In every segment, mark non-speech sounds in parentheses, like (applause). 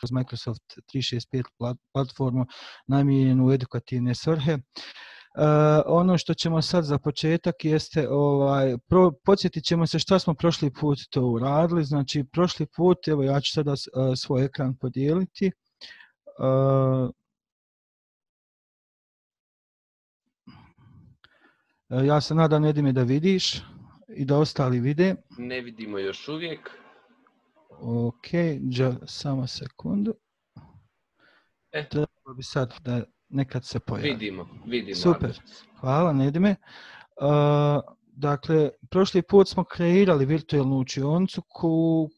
kroz Microsoft 365 platformu namijenjenu u edukativne svrhe. Uh, ono što ćemo sad za početak jeste, ovaj, pro, podsjetit ćemo se šta smo prošli put to uradili. Znači, prošli put, evo ja ću sada uh, svoj ekran podijeliti. Uh, ja se nadam, Edime, da vidiš i da ostali vide. Ne vidimo još uvijek. Ok, džel, samo sekundu. E. Treba bi sad da nekad se pojavi. Vidimo, vidimo. Super, hvala, Nedime. Uh, dakle, prošli put smo kreirali virtualnu učioncu koju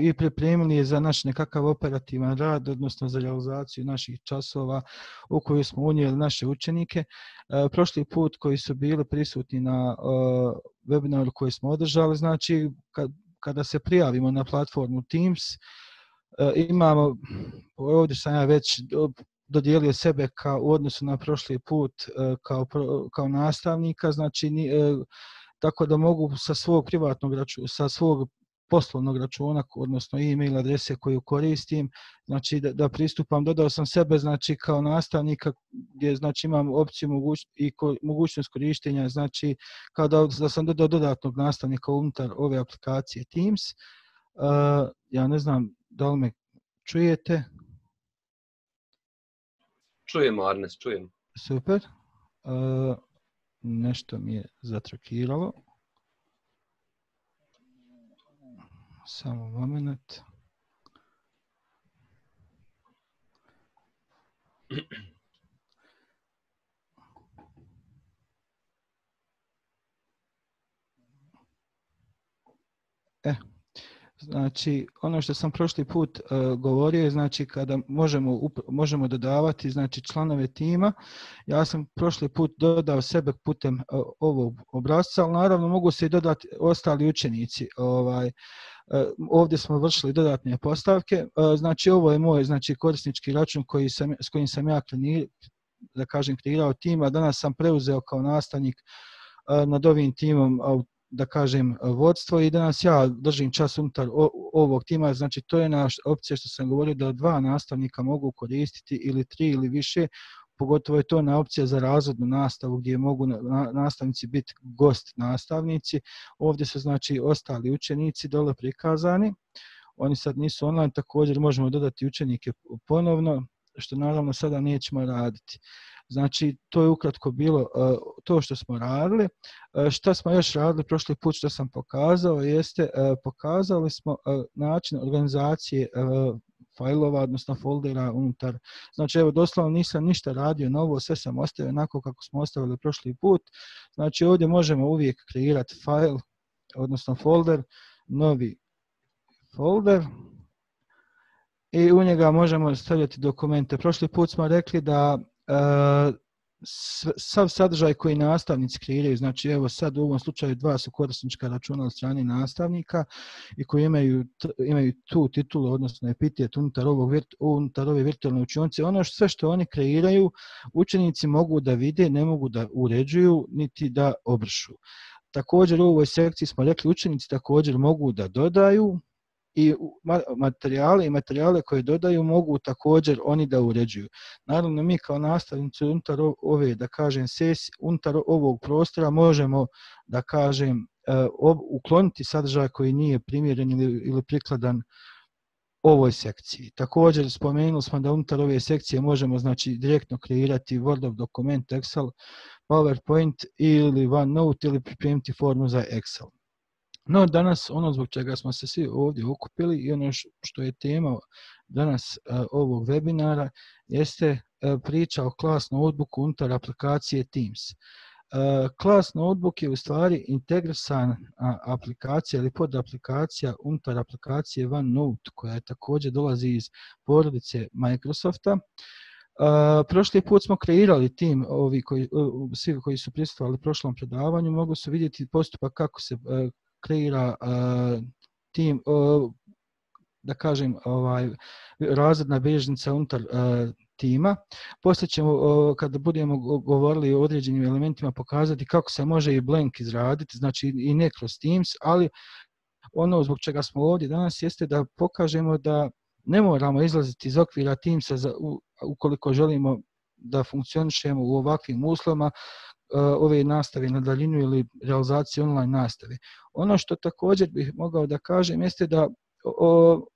i pripremili je za naš nekakav operativan rad, odnosno za realizaciju naših časova u koju smo unijeli naše učenike. Uh, prošli put koji su bili prisutni na uh, webinaru koji smo održali, znači kad, kada se prijavimo na platformu Teams, e, imamo, ovdje sam ja već dodijelio sebe kao u odnosu na prošli put e, kao, kao nastavnika, znači e, tako da mogu sa svog privatnog računa, sa svog poslovnog računa, odnosno e-mail adrese koju koristim, znači da, da pristupam, dodao sam sebe znači kao nastavnika gdje znači imam opciju moguć, i ko, mogućnost korištenja, znači kao da, da sam dodao dodatnog nastavnika unutar ove aplikacije Teams. Uh, ja ne znam da li me čujete? Čujemo, Arnes, čujemo. Super. Uh, nešto mi je zatrakiralo. Samo moment. E, znači, ono što sam prošli put uh, govorio je, znači, kada možemo, možemo dodavati, znači, članove tima, ja sam prošli put dodao sebe putem uh, ovog obrazca, ali naravno mogu se i dodati ostali učenici, ovaj, uh, E, ovdje smo vršili dodatne postavke. E, znači ovo je moj znači korisnički račun koji sam s kojim sam ja krenir, da kažem kreirao tim, a danas sam preuzeo kao nastavnik e, nad ovim timom da kažem vodstvo i danas ja držim čas unutar ovog tima, znači to je naš opcija što sam govorio da dva nastavnika mogu koristiti ili tri ili više pogotovo je to na opcija za razvodnu nastavu gdje mogu nastavnici biti gost nastavnici. Ovdje su znači ostali učenici dole prikazani. Oni sad nisu online, također možemo dodati učenike ponovno, što naravno sada nećemo raditi. Znači, to je ukratko bilo uh, to što smo radili. Uh, šta smo još radili prošli put što sam pokazao, jeste uh, pokazali smo uh, način organizacije uh, fajlova, odnosno foldera unutar. Znači, evo, doslovno nisam ništa radio novo, sve sam ostavio onako kako smo ostavili prošli put. Znači, ovdje možemo uvijek kreirati fajl, odnosno folder, novi folder, i u njega možemo stavljati dokumente. Prošli put smo rekli da uh, sav sadržaj koji nastavnici kreiraju, znači evo sad u ovom slučaju dva su korisnička računa od strane nastavnika i koji imaju, imaju tu titulu, odnosno epitet unutar, ovog, unutar ove virtualne učionice. Ono što, sve što oni kreiraju, učenici mogu da vide, ne mogu da uređuju, niti da obršu. Također u ovoj sekciji smo rekli učenici također mogu da dodaju, i materijale i materijale koje dodaju mogu također oni da uređuju. Naravno mi kao nastavnici unutar ove da kažem sesi unutar ovog prostora možemo da kažem e, ob, ukloniti sadržaj koji nije primjeren ili, ili prikladan ovoj sekciji. Također spomenuli smo da unutar ove sekcije možemo znači direktno kreirati Word dokument, Excel, PowerPoint ili OneNote ili pripremiti formu za Excel. No, danas ono zbog čega smo se svi ovdje okupili i ono što je tema danas uh, ovog webinara jeste uh, priča o class notebooku unutar aplikacije Teams. E, uh, class notebook je u stvari integrisan aplikacija ili podaplikacija unutar aplikacije OneNote koja je također dolazi iz porodice Microsofta. Uh, prošli put smo kreirali tim, ovi koji, uh, svi koji su prisutovali prošlom predavanju, mogu se vidjeti postupak kako se uh, kreira uh, tim, uh, da kažem, ovaj, razredna bežnica unutar uh, tima. Poslije ćemo, kada budemo govorili o određenim elementima, pokazati kako se može i blank izraditi, znači i ne kroz Teams, ali ono zbog čega smo ovdje danas jeste da pokažemo da ne moramo izlaziti iz okvira Teamsa za, u, ukoliko želimo da funkcionišemo u ovakvim uslovima E, ove nastave na daljinu ili realizacije online nastave. Ono što također bih mogao da kažem jeste da o,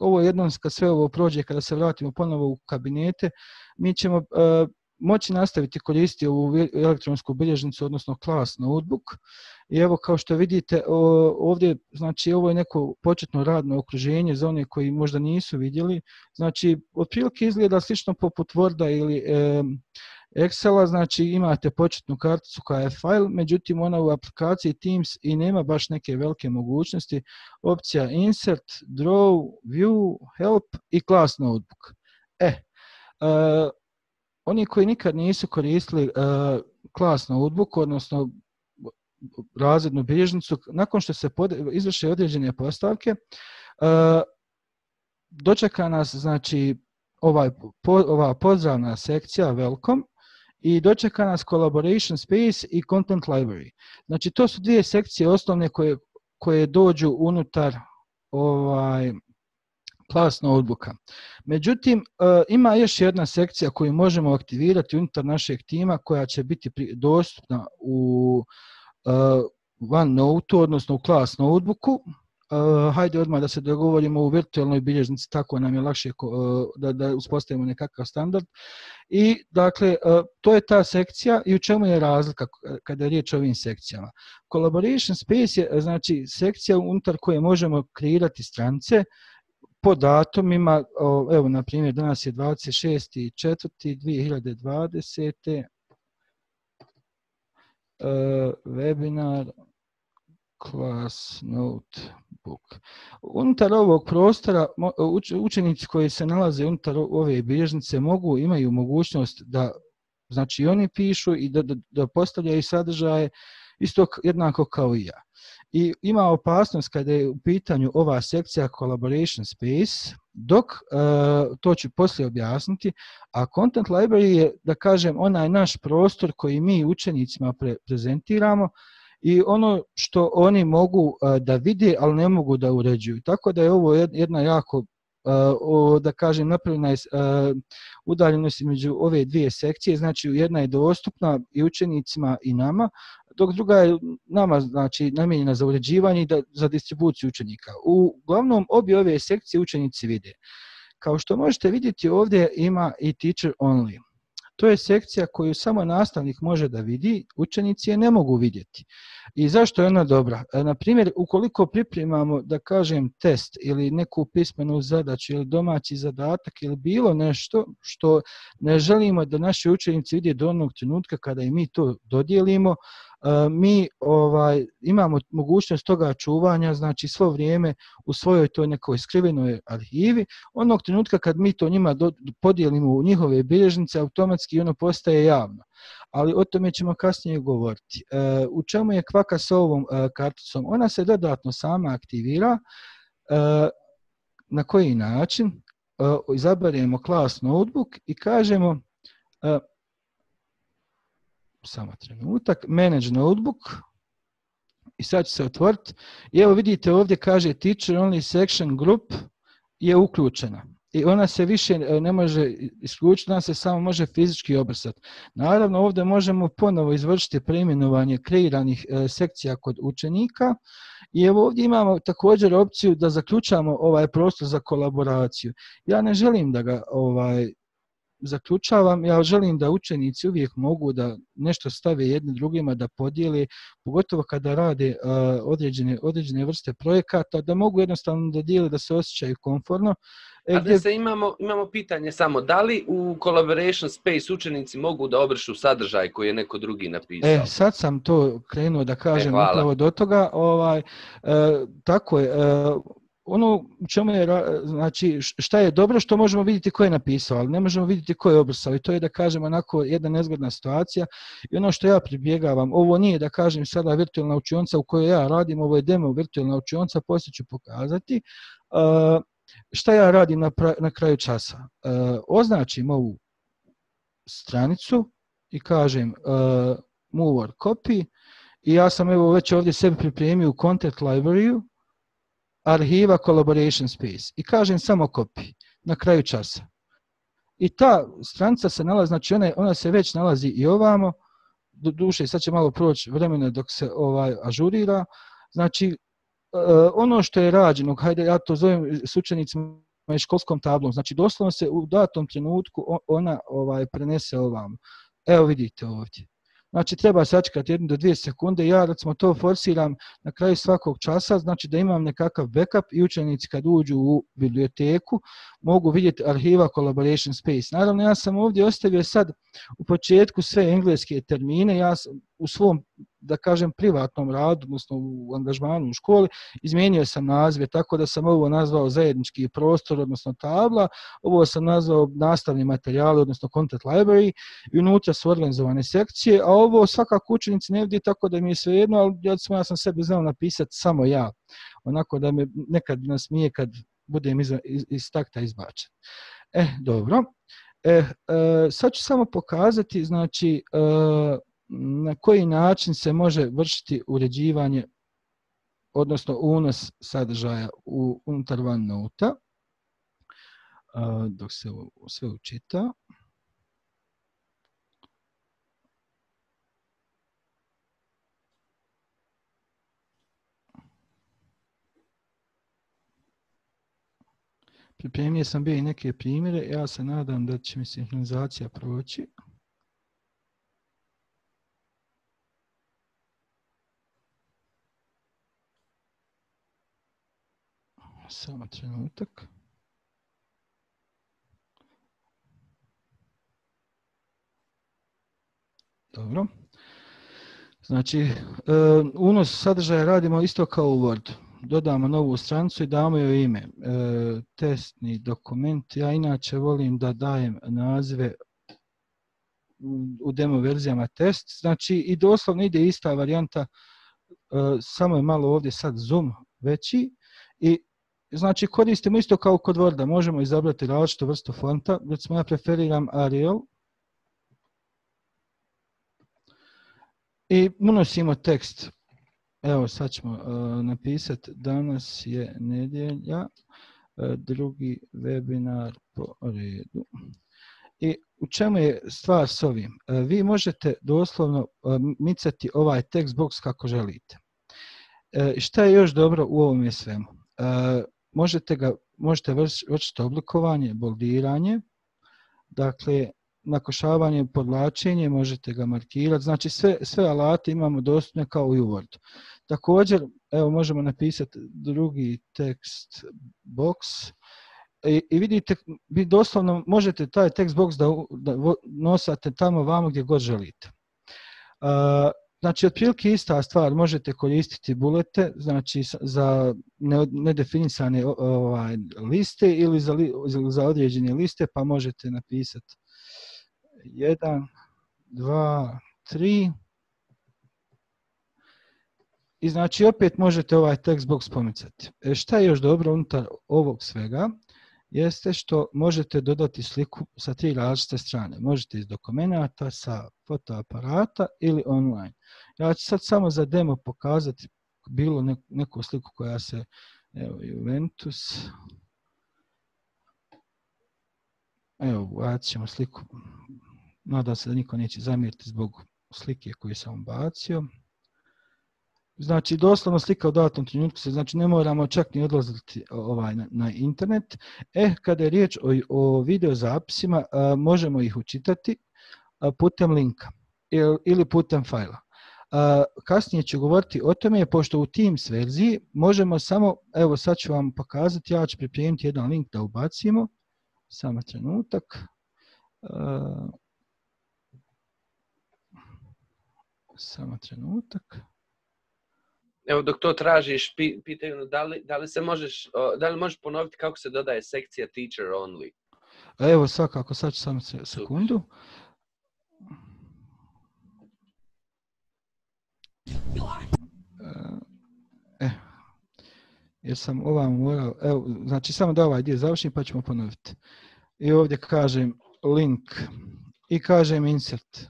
ovo jednom kad sve ovo prođe, kada se vratimo ponovo u kabinete, mi ćemo e, moći nastaviti koristiti ovu elektronsku bilježnicu, odnosno class notebook. I evo kao što vidite, ovdje, znači ovo je neko početno radno okruženje za one koji možda nisu vidjeli. Znači, otprilike izgleda slično poput Worda ili e, Excela, znači imate početnu karticu koja je file, međutim ona u aplikaciji Teams i nema baš neke velike mogućnosti. Opcija Insert, Draw, View, Help i Class Notebook. E, uh, oni koji nikad nisu koristili uh, Class Notebook, odnosno razrednu bilježnicu, nakon što se izvrše određene postavke, uh, dočeka nas znači ovaj po, ova pozdravna sekcija welcome i dočeka nas Collaboration Space i Content Library. Znači, to su dvije sekcije osnovne koje, koje dođu unutar ovaj class notebooka. Međutim, e, ima još jedna sekcija koju možemo aktivirati unutar našeg tima koja će biti dostupna u e, OneNote-u, odnosno u class notebooku. Uh, hajde odmah da se dogovorimo u virtualnoj bilježnici, tako nam je lakše uh, da, da uspostavimo nekakav standard. I dakle, uh, to je ta sekcija i u čemu je razlika kada je riječ o ovim sekcijama. Collaboration Space je znači sekcija unutar koje možemo kreirati stranice po datumima, evo na primjer danas je 26.4.2020. Uh, webinar class notebook. Unutar ovog prostora učenici koji se nalaze unutar ove bilježnice mogu imaju mogućnost da znači oni pišu i da, da, da postavljaju sadržaje isto jednako kao i ja. I ima opasnost kada je u pitanju ova sekcija Collaboration Space, dok, uh, to ću poslije objasniti, a Content Library je, da kažem, onaj naš prostor koji mi učenicima pre prezentiramo, i ono što oni mogu da vide, ali ne mogu da uređuju. Tako da je ovo jedna jako, uh, da kažem, napravljena je uh, udaljenost među ove dvije sekcije, znači jedna je dostupna i učenicima i nama, dok druga je nama znači namijenjena za uređivanje i da, za distribuciju učenika. U glavnom obje ove sekcije učenici vide. Kao što možete vidjeti ovdje ima i teacher only. To je sekcija koju samo nastavnik može da vidi, učenici je ne mogu vidjeti. I zašto je ona dobra? E, na primjer, ukoliko pripremamo, da kažem, test ili neku pismenu zadaću ili domaći zadatak ili bilo nešto što ne želimo da naši učenici vidi do onog trenutka kada i mi to dodijelimo, E, mi ovaj imamo mogućnost toga čuvanja, znači svo vrijeme u svojoj toj nekoj skrivenoj arhivi. Onog trenutka kad mi to njima do, podijelimo u njihove bilježnice, automatski ono postaje javno. Ali o tome ćemo kasnije govoriti. E, u čemu je kvaka sa ovom e, karticom? Ona se dodatno sama aktivira. E, na koji način? E, izaberemo class notebook i kažemo e, samo trenutak, manage notebook, i sad će se otvoriti, i evo vidite ovdje kaže teacher only section group je uključena. I ona se više ne može isključiti, ona se samo može fizički obrsati. Naravno, ovdje možemo ponovo izvršiti preimenovanje kreiranih e, sekcija kod učenika. I evo ovdje imamo također opciju da zaključamo ovaj prostor za kolaboraciju. Ja ne želim da ga ovaj zaključavam, ja želim da učenici uvijek mogu da nešto stave jedni drugima, da podijeli, pogotovo kada rade uh, određene, određene vrste projekata, da mogu jednostavno da dijeli, da se osjećaju konforno. E, A da se imamo, imamo pitanje samo, da li u Collaboration Space učenici mogu da obršu sadržaj koji je neko drugi napisao? E, sad sam to krenuo da kažem e, upravo do toga. Ovaj, e, tako je, e, ono čemu je, znači, šta je dobro što možemo vidjeti ko je napisao, ali ne možemo vidjeti ko je obrisao i to je da kažemo onako jedna nezgodna situacija i ono što ja pribjegavam, ovo nije da kažem sada virtualna učionca u kojoj ja radim, ovo je demo virtualna učionca, poslije ću pokazati. Uh, šta ja radim na, pra, na kraju časa? Uh, označim ovu stranicu i kažem uh, move or copy i ja sam evo već ovdje sebi pripremio u content library arhiva collaboration space i kažem samo copy na kraju časa. I ta stranica se nalazi, znači ona, ona se već nalazi i ovamo, do duše sad će malo proći vremena dok se ovaj ažurira. Znači, uh, ono što je rađeno, hajde ja to zovem s učenicima i školskom tablom, znači doslovno se u datom trenutku ona ovaj prenese ovam. Evo vidite ovdje. Znači treba sačekati jednu do dvije sekunde, ja recimo to forsiram na kraju svakog časa, znači da imam nekakav backup i učenici kad uđu u biblioteku mogu vidjeti arhiva Collaboration Space. Naravno ja sam ovdje ostavio sad u početku sve engleske termine, ja sam u svom da kažem, privatnom radu, odnosno u angažmanu u školi, izmijenio sam nazive, tako da sam ovo nazvao zajednički prostor, odnosno tabla, ovo sam nazvao nastavni materijal, odnosno content library, i unutra su organizovane sekcije, a ovo svakako učenici ne vidi tako da mi je sve jedno, ali ja, ja sam sebi znao napisati samo ja, onako da me nekad nas mije kad budem iz, iz, iz takta izbačen. E, dobro. E, e, sad ću samo pokazati, znači, e, na koji način se može vršiti uređivanje, odnosno unos sadržaja u unutar OneNote-a, dok se sve učita. Pripremio sam bio i neke primjere, ja se nadam da će mi sinhronizacija proći. Samo trenutak. Dobro. Znači, uh, unos sadržaja radimo isto kao u Word. Dodamo novu stranicu i damo joj ime. Uh, testni dokument. Ja inače volim da dajem nazive u demo verzijama test. Znači, i doslovno ide ista varijanta, e, samo je malo ovdje sad zoom veći. I Znači koristimo isto kao kod Worda, možemo izabrati različitu vrstu fonta, recimo ja preferiram Arial. I unosimo tekst. Evo sad ćemo e, uh, napisati danas je nedjelja, uh, drugi webinar po redu. I u čemu je stvar s ovim? Uh, vi možete doslovno uh, micati ovaj text box kako želite. Uh, šta je još dobro u ovom je svemu? Uh, možete ga možete vršiti oblikovanje, boldiranje, dakle nakošavanje, podlačenje, možete ga markirati, znači sve, sve alate imamo dostupne kao i u Word. Također, evo možemo napisati drugi tekst box i, i vidite, vi doslovno možete taj text box da, da nosate tamo vamo gdje god želite. Uh, Znači, otprilike ista stvar, možete koristiti bulete, znači za nedefinisane ovaj, liste ili za, li, za određene liste, pa možete napisati 1, 2, 3. I znači, opet možete ovaj textbox pomicati. E, šta je još dobro unutar ovog svega? Jeste što možete dodati sliku sa tri različite strane. Možete iz dokumenta, sa fotoaparata ili online. Ja ću sad samo za demo pokazati bilo neku sliku koja se, evo Juventus, evo bacit ćemo sliku, nadam se da niko neće zamjeriti zbog slike koju sam bacio. Znači, doslovno slika u datom trenutku se, znači ne moramo čak ni odlaziti ovaj, na, na internet. E, kada je riječ o, o video zapisima, a, možemo ih učitati a, putem linka ili, ili putem fajla. A, kasnije ću govoriti o tome, pošto u Teams verziji možemo samo, evo sad ću vam pokazati, ja ću pripremiti jedan link da ubacimo. Samo trenutak. A, samo trenutak. Evo dok to tražiš, pitaju da li, da li se možeš, da li možeš ponoviti kako se dodaje sekcija teacher only? Evo svakako, sad ću samo sekundu. E, jer sam ovam morao, evo, znači samo da ovaj dio završim pa ćemo ponoviti. I ovdje kažem link i kažem insert.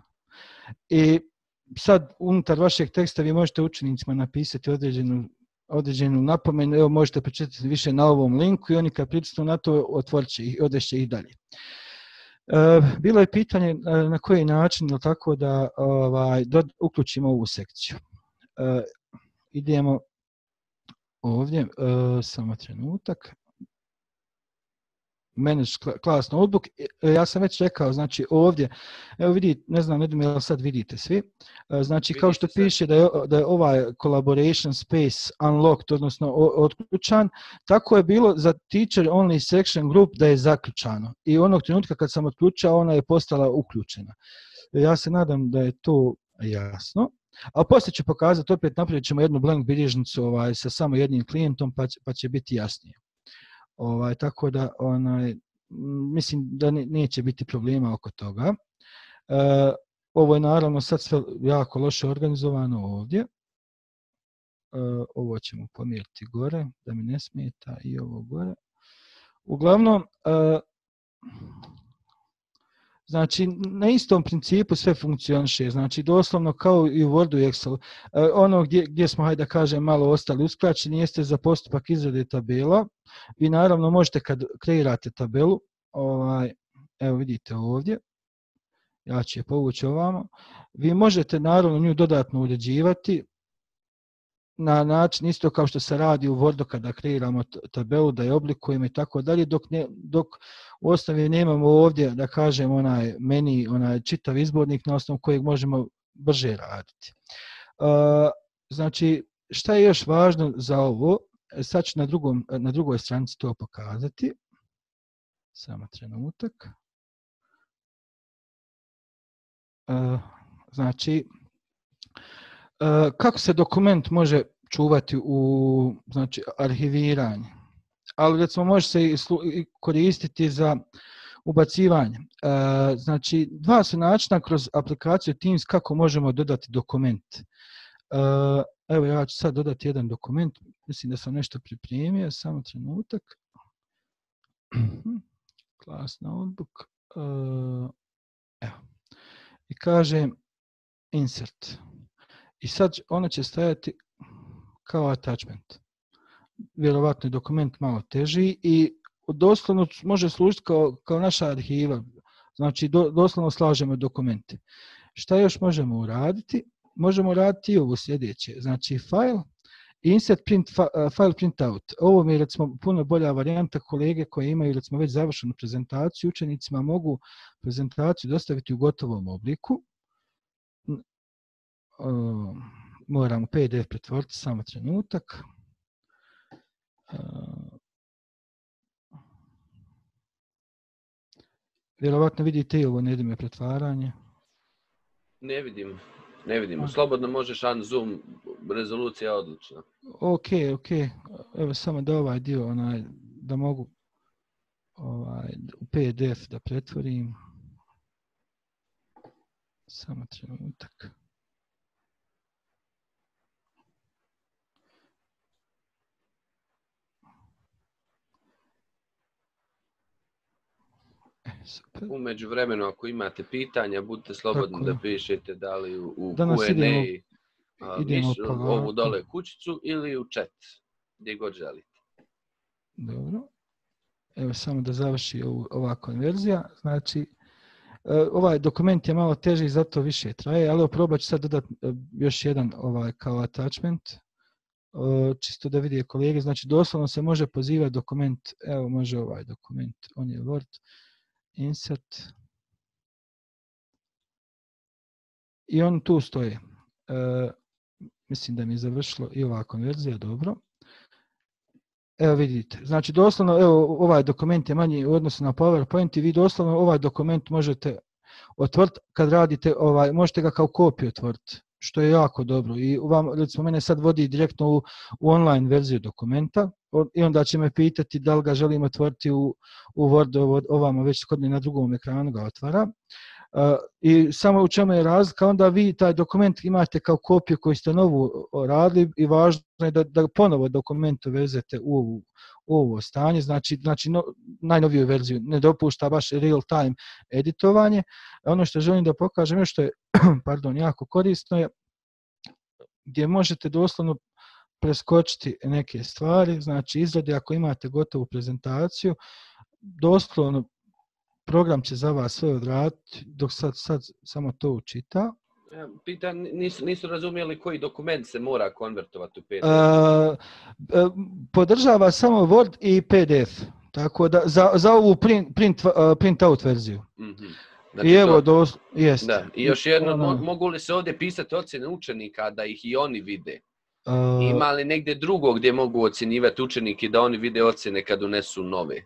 I sad unutar vašeg teksta vi možete učenicima napisati određenu određenu napomenu, evo možete pročitati više na ovom linku i oni kad pritisnu na to otvorit će ih i odešće ih dalje. E, bilo je pitanje e, na koji način tako da ovaj, do, uključimo ovu sekciju. E, idemo ovdje, e, samo trenutak manage class notebook. E, ja sam već rekao, znači ovdje, evo vidite, ne znam, ne znam sad vidite svi, e, znači kao što piše da je, da je ovaj collaboration space unlocked, odnosno otključan, tako je bilo za teacher only section group da je zaključano. I onog trenutka kad sam otključao, ona je postala uključena. Ja se nadam da je to jasno. A poslije ću pokazati, opet napravit ćemo jednu blank bilježnicu ovaj, sa samo jednim klijentom, pa će, pa će biti jasnije. Ovaj, tako da onaj, mislim da neće biti problema oko toga. E, ovo je naravno sad sve jako loše organizovano ovdje. E, ovo ćemo pomjeriti gore, da mi ne smeta i ovo gore. Uglavnom, e, Znači, na istom principu sve funkcioniše, znači doslovno kao i u Wordu i Excelu. E, ono gdje, gdje smo, hajde da kažem, malo ostali uskraćeni, jeste za postupak izrade tabela. Vi naravno možete kad kreirate tabelu, ovaj, evo vidite ovdje, ja ću je povući ovamo, vi možete naravno nju dodatno uređivati, na način isto kao što se radi u Wordu kada kreiramo tabelu da je oblikujemo i tako dalje dok ne dok u osnovi nemamo ovdje da kažem onaj meni onaj čitav izbornik na osnovu kojeg možemo brže raditi. Uh, znači šta je još važno za ovo e, sad ću na drugom na drugoj stranici to pokazati. Samo trenutak. Uh, znači E, kako se dokument može čuvati u znači, arhiviranje. Ali recimo može se i koristiti za ubacivanje. E, znači, dva su načina kroz aplikaciju Teams kako možemo dodati dokument. E, evo ja ću sad dodati jedan dokument. Mislim da sam nešto pripremio, samo trenutak. Mhm. Class notebook. E, Evo. I kaže insert. Insert. I sad ono će stajati kao attachment. Vjerovatno je dokument malo teži i doslovno može služiti kao, kao naša arhiva. Znači, do, doslovno slažemo dokumente. Šta još možemo uraditi? Možemo uraditi i ovo sljedeće. Znači, file, insert print, file printout. Ovo mi je recimo puno bolja varijanta kolege koje imaju recimo već završenu prezentaciju. Učenicima mogu prezentaciju dostaviti u gotovom obliku uh, moram PDF pretvoriti samo trenutak. Uh, vjerovatno vidite i ovo ne ide pretvaranje. Ne vidim. Ne vidimo. Slobodno možeš an zoom, rezolucija odlična. Ok, ok. Evo samo da ovaj dio, onaj, da mogu ovaj, u PDF da pretvorim. Samo trenutak. Super. Umeđu vremenu, ako imate pitanja, budite slobodni Tako. da pišete da li u, u Q&A idemo pa ovu dole kućicu ili u chat, gdje god želite. Dobro. Evo samo da završi ovu, ova konverzija. Znači, e, ovaj dokument je malo teži, zato više traje, ali probat ću sad dodati e, još jedan ovaj kao attachment, e, čisto da vidije kolege. Znači, doslovno se može pozivati dokument, evo može ovaj dokument, on je Word, insert i on tu stoje. E, mislim da mi je završilo i ova konverzija, dobro. Evo vidite, znači doslovno, evo ovaj dokument je manji u odnosu na PowerPoint i vi doslovno ovaj dokument možete otvoriti kad radite, ovaj, možete ga kao kopiju otvoriti, što je jako dobro. I vam, recimo, mene sad vodi direktno u, u online verziju dokumenta, i onda će me pitati da li ga želim otvoriti u, u Word ovamo već kod na drugom ekranu ga otvara. Uh, I samo u čemu je razlika, onda vi taj dokument imate kao kopiju koju ste novu radili i važno je da, da ponovo dokument uvezete u, ovu ovo stanje, znači, znači no, najnoviju verziju ne dopušta baš real time editovanje. Ono što želim da pokažem je što je (clears throat) pardon, jako korisno je gdje možete doslovno preskočiti neke stvari, znači izrade ako imate gotovu prezentaciju, doslovno program će za vas sve odraditi dok sad, sad samo to učita. Pita, nisu, nisu razumijeli koji dokument se mora konvertovati u PDF? Uh, podržava samo Word i PDF. Tako da, za, za ovu print, print, uh, print out verziju. Mm -hmm. Znači I evo, to, dos, jest. Da. I još jedno, ono, mogu li se ovdje pisati ocjene učenika da ih i oni vide? Uh, Ima li negdje drugo gdje mogu ocjenjivati učenike da oni vide ocjene kad unesu nove?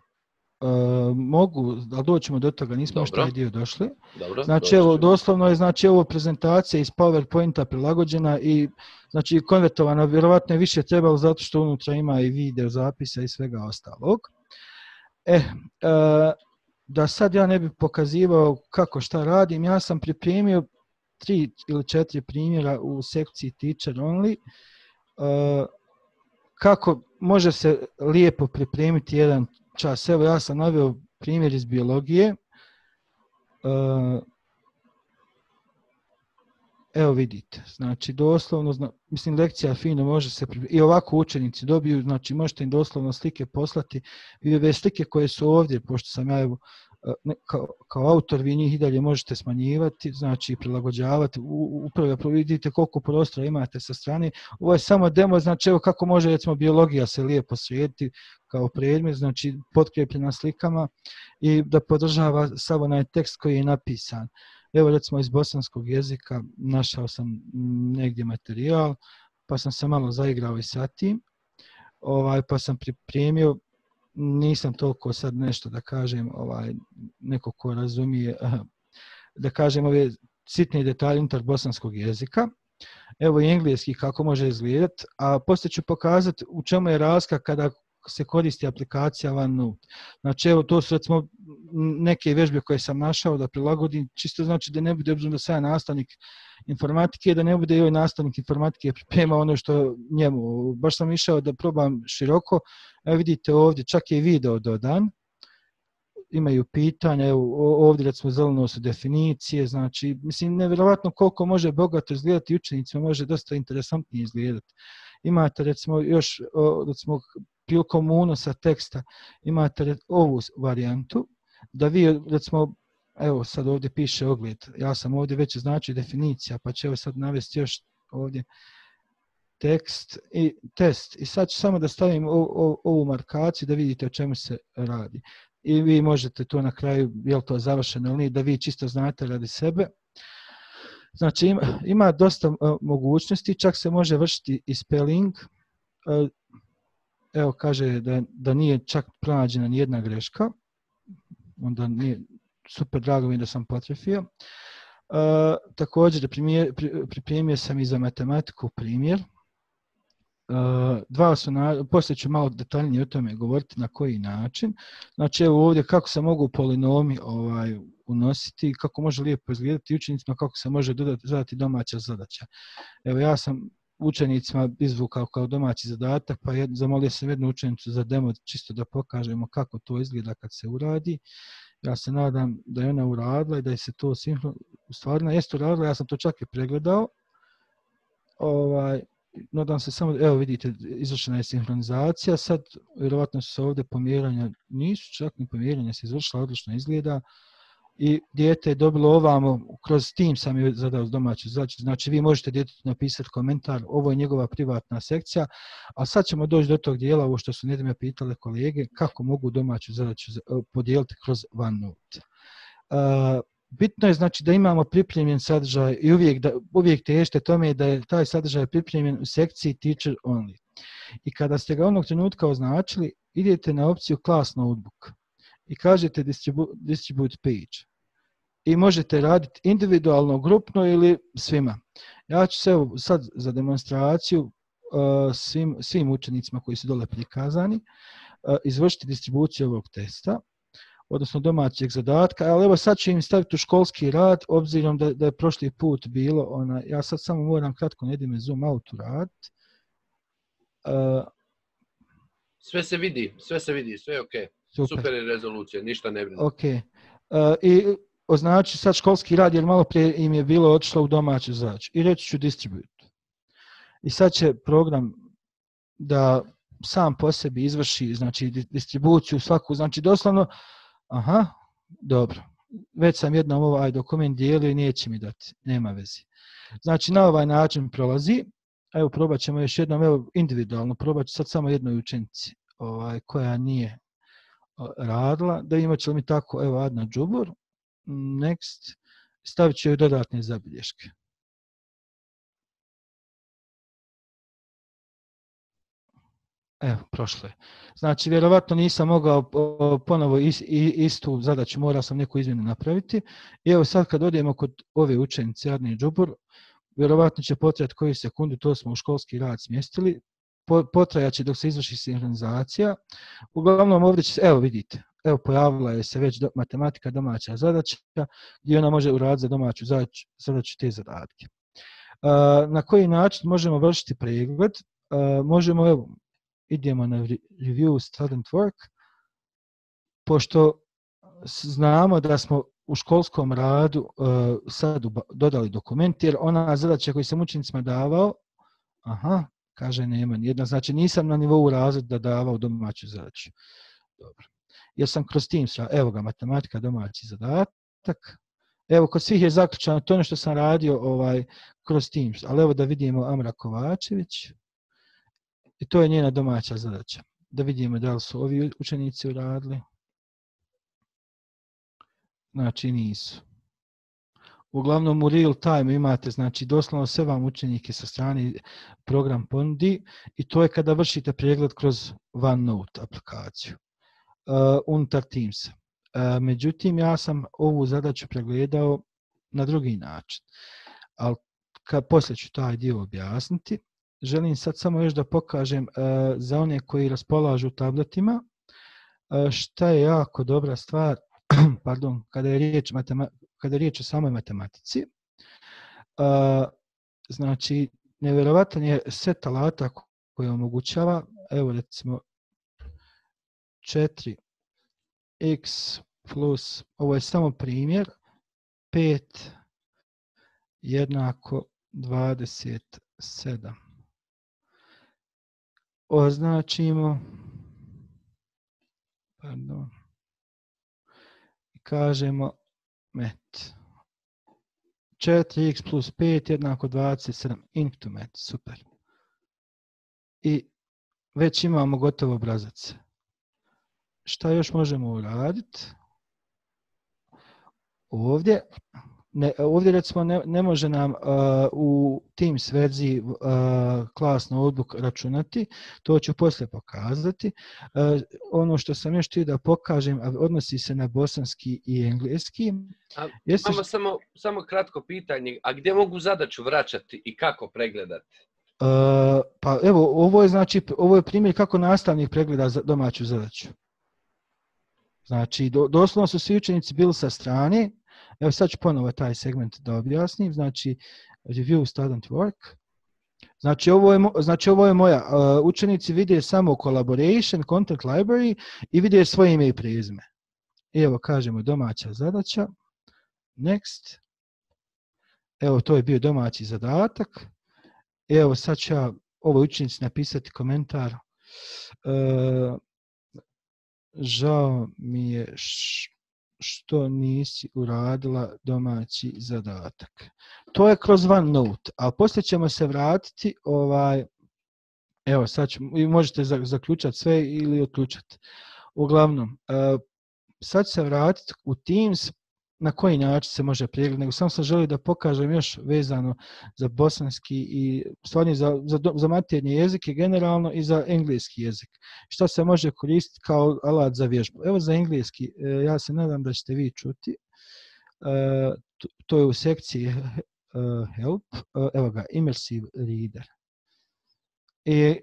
Uh, mogu, ali doćemo do toga, nismo još taj dio došli. Dobro, znači, evo, doslovno je, znači, ovo prezentacija iz PowerPointa prilagođena i, znači, konvertovana, vjerovatno je više trebalo zato što unutra ima i video zapisa i svega ostalog. E, uh, da sad ja ne bih pokazivao kako šta radim, ja sam pripremio tri ili četiri primjera u sekciji Teacher Only. Uh, kako može se lijepo pripremiti jedan čas. Evo ja sam naveo primjer iz biologije. E, evo vidite, znači doslovno, mislim lekcija fino može se, i ovako učenici dobiju, znači možete im doslovno slike poslati, i ove slike koje su ovdje, pošto sam ja evo, E, kao, kao autor, vi njih i dalje možete smanjivati, znači prilagođavati, upravo vidite koliko prostora imate sa strane. Ovo je samo demo, znači evo kako može recimo biologija se lijepo svijeti kao predmet, znači potkrepljena slikama i da podržava samo onaj tekst koji je napisan. Evo recimo iz bosanskog jezika našao sam negdje materijal, pa sam se malo zaigrao i sa tim, ovaj, pa sam pripremio, nisam toliko sad nešto da kažem, ovaj, neko ko razumije, (laughs) da kažem ove sitne detalje unutar bosanskog jezika. Evo i engleski kako može izgledati, a poslije ću pokazati u čemu je razlika kada se koristi aplikacija OneNote. Znači, evo, to su recimo neke vežbe koje sam našao da prilagodim, čisto znači da ne bude obzirom da sam nastavnik informatike, da ne bude i ovaj nastavnik informatike priprema ono što njemu. Baš sam išao da probam široko, evo vidite ovdje, čak je video dodan, imaju pitanja, evo, ovdje recimo zeleno su definicije, znači, mislim, nevjerovatno koliko može bogato izgledati učenicima, može dosta interesantnije izgledati. Imate recimo još, recimo, prilikom unosa teksta imate ovu varijantu, da vi, recimo, evo sad ovdje piše ogled, ja sam ovdje već znači definicija, pa ću evo sad navesti još ovdje tekst i test. I sad ću samo da stavim o, o, ovu markaciju da vidite o čemu se radi. I vi možete to na kraju, je li to završeno ili nije, da vi čisto znate radi sebe. Znači ima, ima dosta uh, mogućnosti, čak se može vršiti i spelling. Uh, evo kaže da, da nije čak pronađena ni jedna greška, onda nije super drago mi da sam potrefio. Uh, također pripremio sam i za matematiku primjer. Uh, dva su na, poslije ću malo detaljnije o tome govoriti na koji način. Znači evo ovdje kako se mogu polinomi ovaj, unositi, kako može lijepo izgledati učenicima, kako se može dodati, zadati domaća zadaća. Evo ja sam učenicima izvukao kao domaći zadatak, pa jed, zamolio sam jednu učenicu za demo čisto da pokažemo kako to izgleda kad se uradi. Ja se nadam da je ona uradila i da je se to sinhron... U stvari, na jeste uradila, ja sam to čak i pregledao. Ovaj, nadam se samo, evo vidite, izvršena je sinhronizacija, sad vjerovatno su se ovdje pomjeranja, nisu čak ni pomjeranja, se izvršila, odlično izgleda i dijete je dobilo ovamo, kroz tim sam je zadao domaću zadaću, znači vi možete djetetu napisati komentar, ovo je njegova privatna sekcija, a sad ćemo doći do tog dijela, ovo što su nedime pitale kolege, kako mogu domaću zadaću eh, podijeliti kroz OneNote. Uh, bitno je znači da imamo pripremljen sadržaj i uvijek, da, uvijek tešte tome da je taj sadržaj pripremljen u sekciji Teacher Only. I kada ste ga onog trenutka označili, idete na opciju Class Notebook i kažete distribute, distribute page. I možete raditi individualno, grupno ili svima. Ja ću se sad za demonstraciju uh, svim, svim učenicima koji su dole prikazani uh, izvršiti distribuciju ovog testa odnosno domaćeg zadatka, ali evo sad ću im staviti u školski rad, obzirom da, da je prošli put bilo, ona, ja sad samo moram kratko, ne idem zoom out u rad. Uh, sve se vidi, sve se vidi, sve je okej. Okay. Super. Super je rezolucija, ništa ne brinu. Ok. Uh, I označi sad školski rad, jer malo prije im je bilo otišlo u domaću zadaću. I reći ću distribute. I sad će program da sam po sebi izvrši znači distribuciju svaku, znači doslovno, aha, dobro, već sam jednom ovaj dokument dijelio i neće mi dati, nema vezi. Znači na ovaj način prolazi, evo probat ćemo još jednom, evo individualno, probat ću sad samo jednoj učenici ovaj, koja nije radila, da imat će mi tako, evo Adna Džubur, next, stavit će joj dodatne zabilješke. Evo, prošlo je. Znači, vjerovatno nisam mogao ponovo istu zadaću, morao sam neku izmjenu napraviti. I evo sad kad odijemo kod ove učenice Arne Džubur, vjerovatno će potrebati koji sekundu, to smo u školski rad smjestili, potrajat dok se izvrši sinhronizacija. Uglavnom ovdje će se, evo vidite, evo pojavila je se već do, matematika domaća zadaća, gdje ona može uraditi za domaću zadaću, zadaću te zadatke. E, na koji način možemo vršiti pregled? E, možemo, evo, idemo na review student work, pošto znamo da smo u školskom radu uh, sad dodali dokument, jer ona zadaća koju sam učenicima davao, aha, kaže nema nijedna, znači nisam na nivou razreda davao domaću zadaću. Dobro. Jer sam kroz Teams, evo ga, matematika, domaći zadatak. Evo, kod svih je zaključano to ono što sam radio ovaj kroz Teams, ali evo da vidimo Amra Kovačević. I to je njena domaća zadaća. Da vidimo da li su ovi učenici uradili. Znači nisu. Uglavnom u real time imate, znači doslovno sve vam učenike sa strane program ponudi i to je kada vršite pregled kroz OneNote aplikaciju uh, unutar Teams. Uh, eh, međutim, ja sam ovu zadaću pregledao na drugi način. Ali kad poslije ću taj dio objasniti, želim sad samo još da pokažem uh, za one koji raspolažu tabletima uh, šta je jako dobra stvar (clears throat) pardon, kada je riječ, kada je riječ o samoj matematici. Uh, znači, nevjerovatan je set alata koji omogućava, evo recimo 4x plus, ovo je samo primjer, 5 jednako 27. Označimo, pardon, kažemo met. 4x plus 5 jednako 27 into met. Super. I već imamo gotovo obrazac. Šta još možemo uraditi? Ovdje ne, ovdje recimo ne, ne može nam uh, u Teams verziji uh, class notebook računati, to ću poslije pokazati. Uh, ono što sam još htio da pokažem, odnosi se na bosanski i engleski. A, Jeste... Imamo samo, samo kratko pitanje, a gdje mogu zadaću vraćati i kako pregledati? Uh, pa evo, ovo je, znači, ovo je primjer kako nastavnik pregleda za domaću zadaću. Znači, do, doslovno su svi učenici bili sa strane, Evo sad ću ponovo taj segment da objasnim. Znači, review student work. Znači ovo je, znači ovo je moja. Uh, učenici vide samo collaboration, content library i vide svoje ime i prezime. Evo kažemo domaća zadaća. Next. Evo to je bio domaći zadatak. Evo sad ću ja ovoj učenici napisati komentar. Uh, žao mi je š, što nisi uradila domaći zadatak. To je kroz OneNote, ali poslije ćemo se vratiti, ovaj, evo sad ću, možete zaključati sve ili otključati. Uglavnom, eh, sad se vratiti u Teams, na koji način se može pregled, nego sam sam želio da pokažem još vezano za bosanski i stvarno za, za, za maternje jezike generalno i za engleski jezik. Šta se može koristiti kao alat za vježbu. Evo za engleski, e, ja se nadam da ćete vi čuti. E, to je u sekciji e, help, e, evo ga, immersive reader. I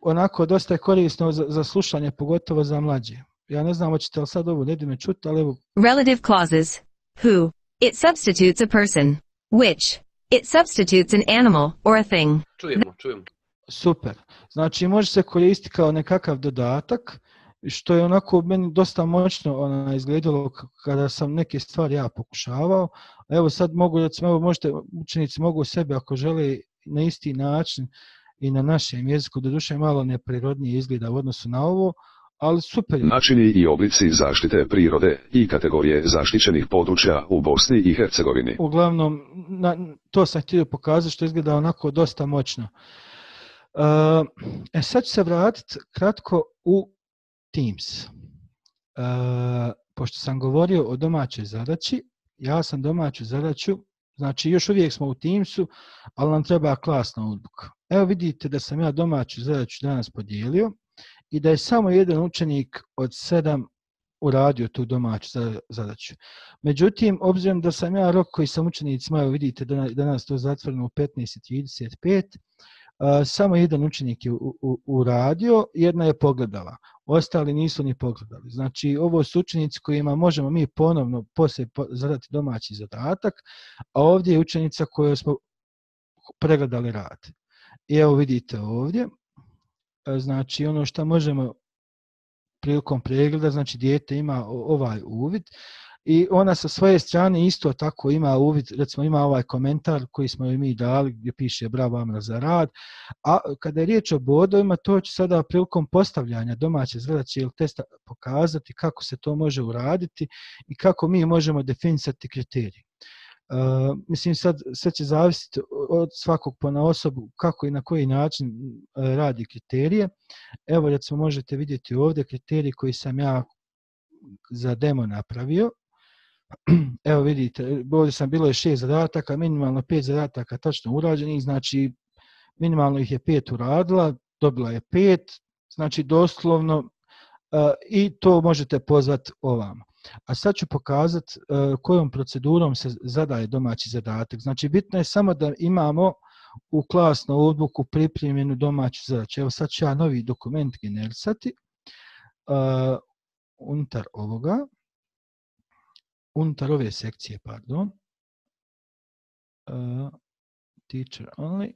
onako dosta je korisno za, za slušanje, pogotovo za mlađe. Ja ne znam, hoćete li sad ovo, ne me čuti, ali evo. Relative clauses. Who. It substitutes a person. Which. It substitutes an animal or a thing. Čujemo, čujemo. Super. Znači, može se koristiti kao nekakav dodatak, što je onako meni dosta moćno ona izgledalo kada sam neke stvari ja pokušavao. Evo sad mogu, recimo, evo možete, učenici mogu sebe ako žele na isti način i na našem jeziku, do duše malo neprirodnije izgleda u odnosu na ovo, ali super. Načini i oblici zaštite prirode i kategorije zaštićenih područja u Bosni i Hercegovini. Uglavnom, na, to sam htio pokazati što izgleda onako dosta moćno. E sad ću se vratiti kratko u Teams. E, pošto sam govorio o domaćoj zadaći, ja sam domaću zadaću, znači još uvijek smo u Teamsu, ali nam treba klas notebook. Evo vidite da sam ja domaću zadaću danas podijelio i da je samo jedan učenik od sedam uradio tu domaću zadaću. Međutim, obzirom da sam ja rok koji sam učenicima, evo vidite danas to zatvoreno u 15.35, samo jedan učenik je uradio, jedna je pogledala. Ostali nisu ni pogledali. Znači, ovo su učenici kojima možemo mi ponovno poslije zadati domaći zadatak, a ovdje je učenica koju smo pregledali rad. I evo vidite ovdje, E, znači ono što možemo prilikom pregleda, znači dijete ima ovaj uvid, i ona sa svoje strane isto tako ima uvid, recimo ima ovaj komentar koji smo joj mi dali gdje piše bravo Amra za rad, a kada je riječ o bodovima, to će sada prilikom postavljanja domaće zadaće ili testa pokazati kako se to može uraditi i kako mi možemo definisati kriterije. Uh, mislim sad sve će zavisiti od svakog po na osobu kako i na koji način uh, radi kriterije. Evo recimo možete vidjeti ovdje kriterije koji sam ja za demo napravio. (clears throat) Evo vidite, ovdje sam bilo je šest zadataka, minimalno pet zadataka tačno urađenih, znači minimalno ih je pet uradila, dobila je pet, znači doslovno uh, i to možete pozvati ovamo. A sad ću pokazati uh, e, kojom procedurom se zadaje domaći zadatak. Znači bitno je samo da imamo u klasnom odbuku pripremljenu domaću zadaću. Evo sad ću ja novi dokument generisati uh, unutar ovoga unutar ove sekcije, pardon, uh, teacher only,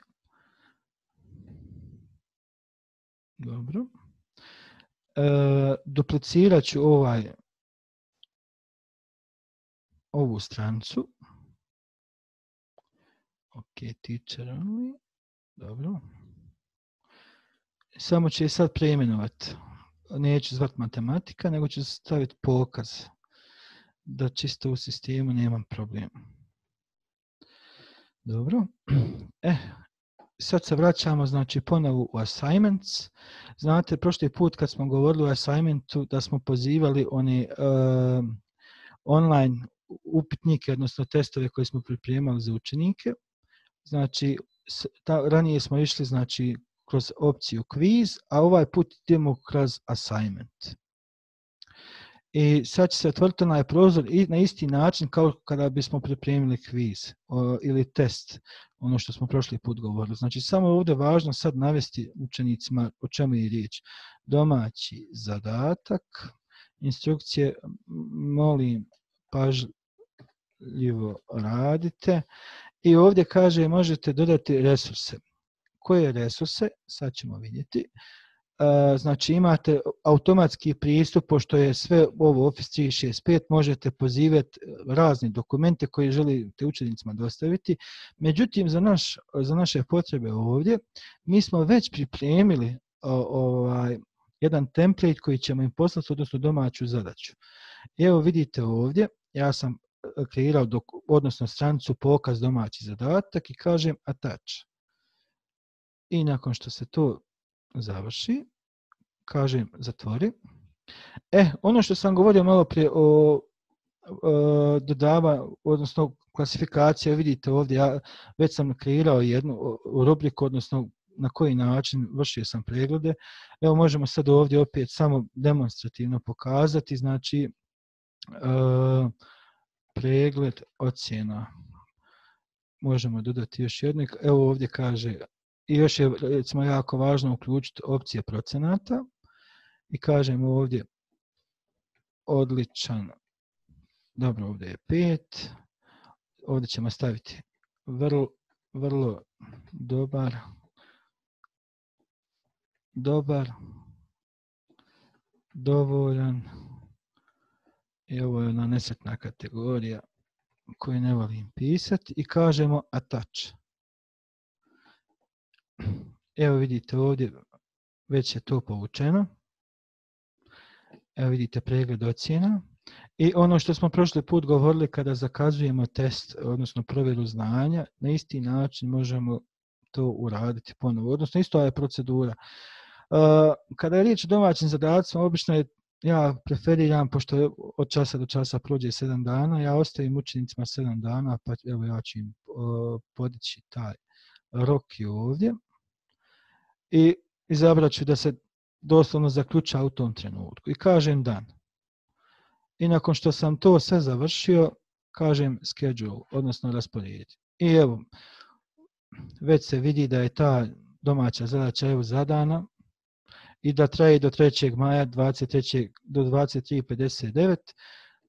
dobro, uh, duplicirat ću ovaj, ovu strancu, ok, teacher only, dobro, samo će sad preimenovati, neću zvat matematika, nego ću staviti pokaz, da čisto u sistemu nemam problem. Dobro. (clears throat) E, sad se vraćamo znači ponovo u assignments. Znate, prošli put kad smo govorili o assignmentu da smo pozivali one uh, online upitnike, odnosno testove koje smo pripremali za učenike. Znači, ta, ranije smo išli znači, kroz opciju quiz, a ovaj put idemo kroz assignment. I sad će se otvoriti onaj prozor i na isti način kao kada bismo pripremili kviz o, ili test, ono što smo prošli put govorili. Znači samo ovdje je važno sad navesti učenicima o čemu je riječ. Domaći zadatak, instrukcije, molim paž, pažljivo radite i ovdje kaže možete dodati resurse. Koje resurse? Sad ćemo vidjeti. E, znači imate automatski pristup, pošto je sve ovo Office 365, možete pozivati razne dokumente koje želite učenicima dostaviti. Međutim, za, naš, za naše potrebe ovdje, mi smo već pripremili ovaj, jedan template koji ćemo im poslati, odnosno domaću zadaću. Evo vidite ovdje, ja sam kreirao, dok, odnosno strancu pokaz domaći zadatak i kažem attach. I nakon što se to završi, kažem zatvori. E, ono što sam govorio malo prije o, o dodava, odnosno klasifikacija, vidite ovdje, ja već sam kreirao jednu rubriku, odnosno na koji način vršio sam preglede. Evo možemo sad ovdje opet samo demonstrativno pokazati, znači e, pregled ocjena. Možemo dodati još jednog. Evo ovdje kaže I još je recimo jako važno uključiti opcije procenata i kažemo ovdje odličan, dobro ovdje je 5, ovdje ćemo staviti vrlo, vrlo dobar, dobar, dovoljan i ovo je ona nesretna kategorija koju ne volim pisati i kažemo attach Evo vidite ovdje, već je to povučeno. Evo vidite pregled ocjena. I ono što smo prošli put govorili kada zakazujemo test, odnosno provjeru znanja, na isti način možemo to uraditi ponovo. Odnosno isto je procedura. Kada je riječ o domaćim zadacima, obično je ja preferiram, pošto od časa do časa prođe 7 dana, ja ostavim učenicima 7 dana, pa evo ja ću im podići taj rok i ovdje. I izabrat ću da se doslovno zaključa u tom trenutku. I kažem dan. I nakon što sam to sve završio, kažem schedule, odnosno rasporediti. I evo, već se vidi da je ta domaća zadaća evo zadana i da traje do 3. maja 23. do 23.59.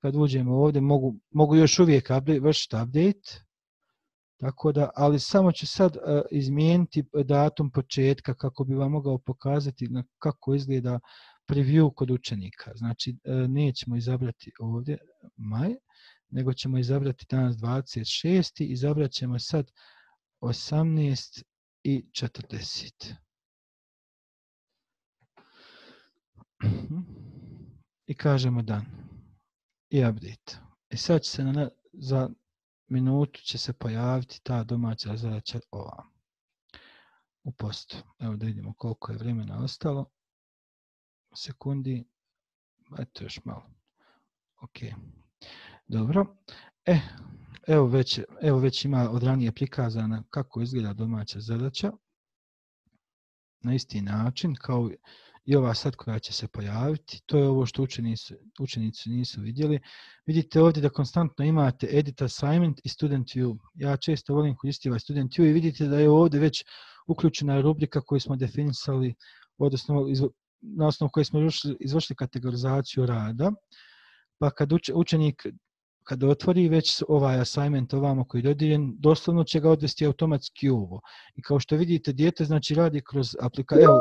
Kad uđemo ovdje mogu, mogu još uvijek update, vršiti update. Tako da, ali samo ću sad uh, izmijeniti datum početka kako bi vam mogao pokazati na kako izgleda preview kod učenika. Znači, uh, nećemo izabrati ovdje maj, nego ćemo izabrati danas 26. Izabrat ćemo sad 18 i 40. I kažemo dan. I update. I sad će se na, za minutu će se pojaviti ta domaća zadaća ova. U postu. Evo da vidimo koliko je vremena ostalo. Sekundi. Eto još malo. Ok. Dobro. E, evo već, evo već ima od ranije prikazana kako izgleda domaća zadaća. Na isti način kao i ova sad koja će se pojaviti, to je ovo što učenici, učenici nisu vidjeli. Vidite ovdje da konstantno imate edit assignment i student view. Ja često volim koristiti ovaj student view i vidite da je ovdje već uključena rubrika koju smo definisali, odnosno na osnovu koje smo izvršili kategorizaciju rada. Pa kad učenik kada otvori već ovaj assignment ovamo koji je dodijeljen, doslovno će ga odvesti automatski u ovo. I kao što vidite, dijete znači radi kroz aplikaciju, evo,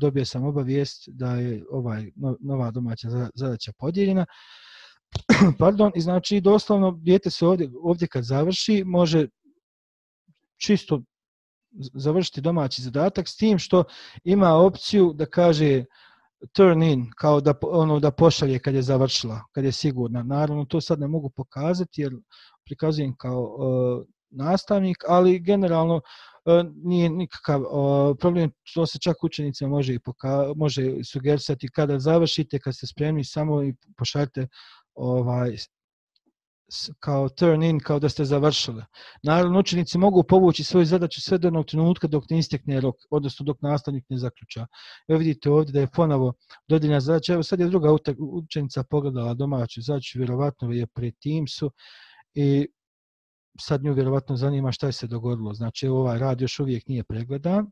dobio sam obavijest da je ovaj nova domaća zadaća podijeljena. (clears throat) Pardon, i znači doslovno dijete se ovdje, ovdje kad završi može čisto završiti domaći zadatak s tim što ima opciju da kaže uh, turn in, kao da, ono, da pošalje kad je završila, kad je sigurna. Naravno, to sad ne mogu pokazati jer prikazujem kao uh, nastavnik, ali generalno uh, nije nikakav uh, problem, to se čak učenicima može, i poka može sugerisati kada završite, kad ste spremni, samo i pošaljite ovaj, kao turn in, kao da ste završili. Naravno, učenici mogu povući svoju zadaću sve do onog trenutka dok ne istekne rok, odnosno dok nastavnik ne zaključa. Evo vidite ovdje da je ponovo dodijeljena zadaća. Evo sad je druga učenica pogledala domaću zadaću, vjerovatno je pre Teamsu i sad nju vjerovatno zanima šta je se dogodilo. Znači, ovaj rad još uvijek nije pregledan.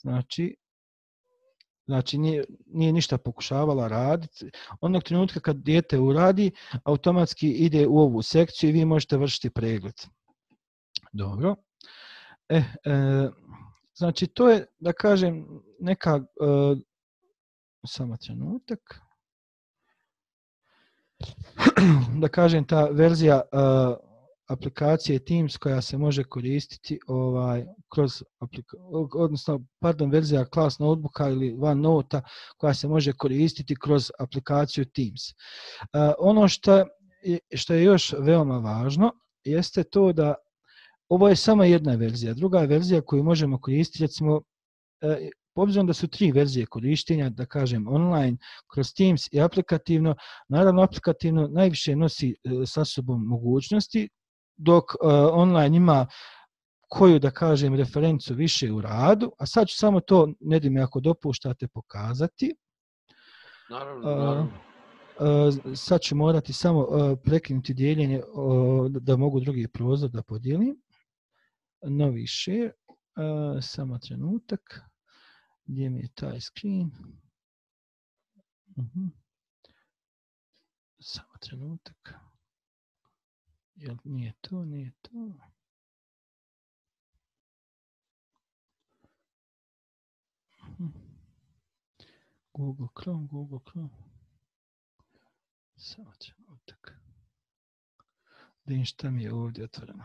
Znači, Znači, nije, nije ništa pokušavala raditi. Onog trenutka kad dijete uradi, automatski ide u ovu sekciju i vi možete vršiti pregled. Dobro. E, e, znači, to je, da kažem, neka... E, samo trenutak. (clears throat) da kažem, ta verzija... E, aplikacije Teams koja se može koristiti ovaj kroz aplika, odnosno pardon verzija Class Notebooka ili OneNote koja se može koristiti kroz aplikaciju Teams. Uh, ono što što je još veoma važno jeste to da ovo je samo jedna verzija. Druga verzija koju možemo koristiti recimo uh, Obzirom da su tri verzije korištenja, da kažem online, kroz Teams i aplikativno, naravno aplikativno najviše nosi e, sa sobom mogućnosti dok uh, online ima koju, da kažem, referencu više u radu, a sad ću samo to, ne mi ako dopuštate, pokazati. Naravno, naravno. Uh, sad ću morati samo uh, prekinuti dijeljenje uh, da mogu drugi prozor da podijelim. Novi share. Uh, samo trenutak. Gdje mi je taj screen? Uh -huh. Samo trenutak. Jel nije to, nije to. Hm. Google Chrome, Google Chrome. Samo trenutak. Da šta mi je ovdje otvoreno.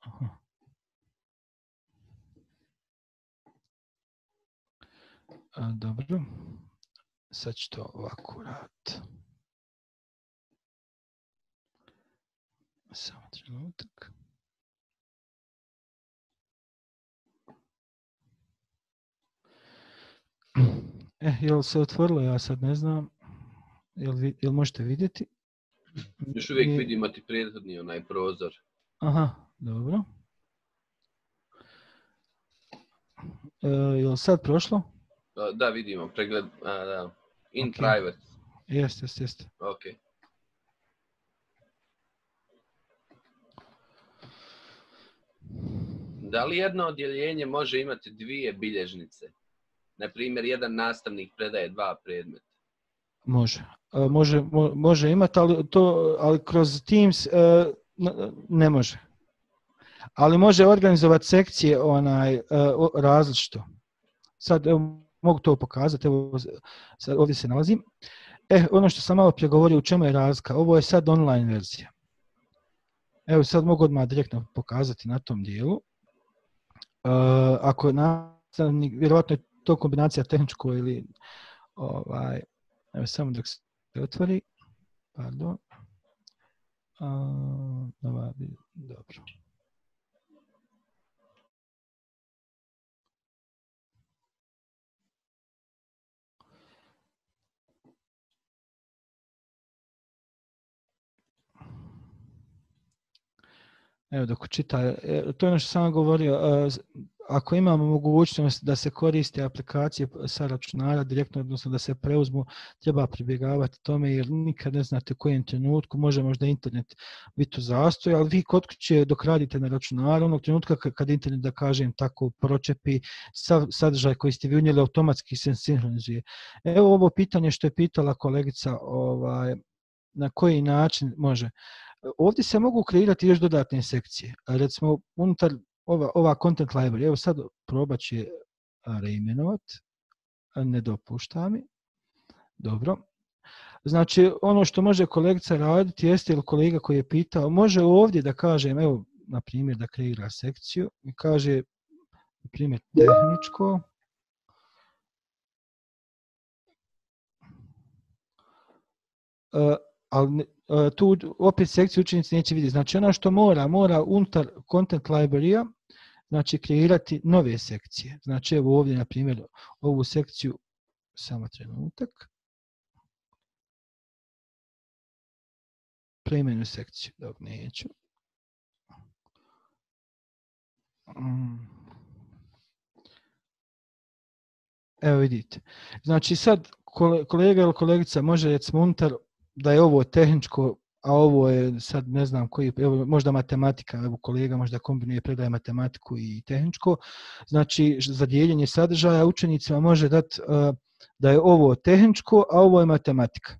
Aha. A, dobro. Sad ću to ovako raditi. Samo trenutak. E, (clears throat) jel se otvorilo, ja sad ne znam. Jel, jel možete vidjeti? Još uvijek I... vidimo ti prethodni onaj prozor. Aha, dobro. E, jel sad prošlo? Da, vidimo, pregled, a, da. In okay. private. Jeste, jeste, jeste. Ok. Da li jedno odjeljenje može imati dvije bilježnice? Na primjer, jedan nastavnik predaje dva predmeta. Može. E, može, može imati, ali, to, ali kroz Teams e, ne može. Ali može organizovati sekcije onaj e, različito. Sad evo, mogu to pokazati, evo sad ovdje se nalazim. E, ono što sam malo prije govorio, u čemu je razlika? Ovo je sad online verzija. Evo sad mogu odmah direktno pokazati na tom dijelu. Uh, ako je nastavnik, vjerovatno je to kombinacija tehničko ili ovaj, evo samo dok se otvori, pardon, uh, nova, dobro. Evo dok čita, e, to je ono što sam govorio, e, ako imamo mogućnost da se koriste aplikacije sa računara direktno, odnosno da se preuzmu, treba pribjegavati tome jer nikad ne znate u kojem trenutku, može možda internet biti u zastoju, ali vi kod kuće dok radite na računaru, onog trenutka kad internet, da kažem tako, pročepi sadržaj koji ste vi unijeli, automatski se sinhronizuje. Evo ovo pitanje što je pitala kolegica, ovaj, na koji način može. Ovdje se mogu kreirati još dodatne sekcije. Recimo, unutar ova, ova content library, evo sad probat će reimenovat, ne dopušta mi. Dobro. Znači, ono što može kolegica raditi jeste ili kolega koji je pitao, može ovdje da kažem, evo, na primjer, da kreira sekciju i kaže, na primjer, tehničko. Uh, ali E, tu opet sekciju učenici neće vidjeti. Znači ona što mora, mora unutar content library znači kreirati nove sekcije. Znači evo ovdje na primjer ovu sekciju samo trenutak. Preimenu sekciju, dok neću. Evo vidite. Znači sad kolega ili kolegica može recimo unutar da je ovo tehničko, a ovo je sad ne znam koji, evo, možda matematika, evo kolega možda kombinuje predaje matematiku i tehničko, znači za dijeljenje sadržaja učenicima može dati uh, e, da je ovo tehničko, a ovo je matematika.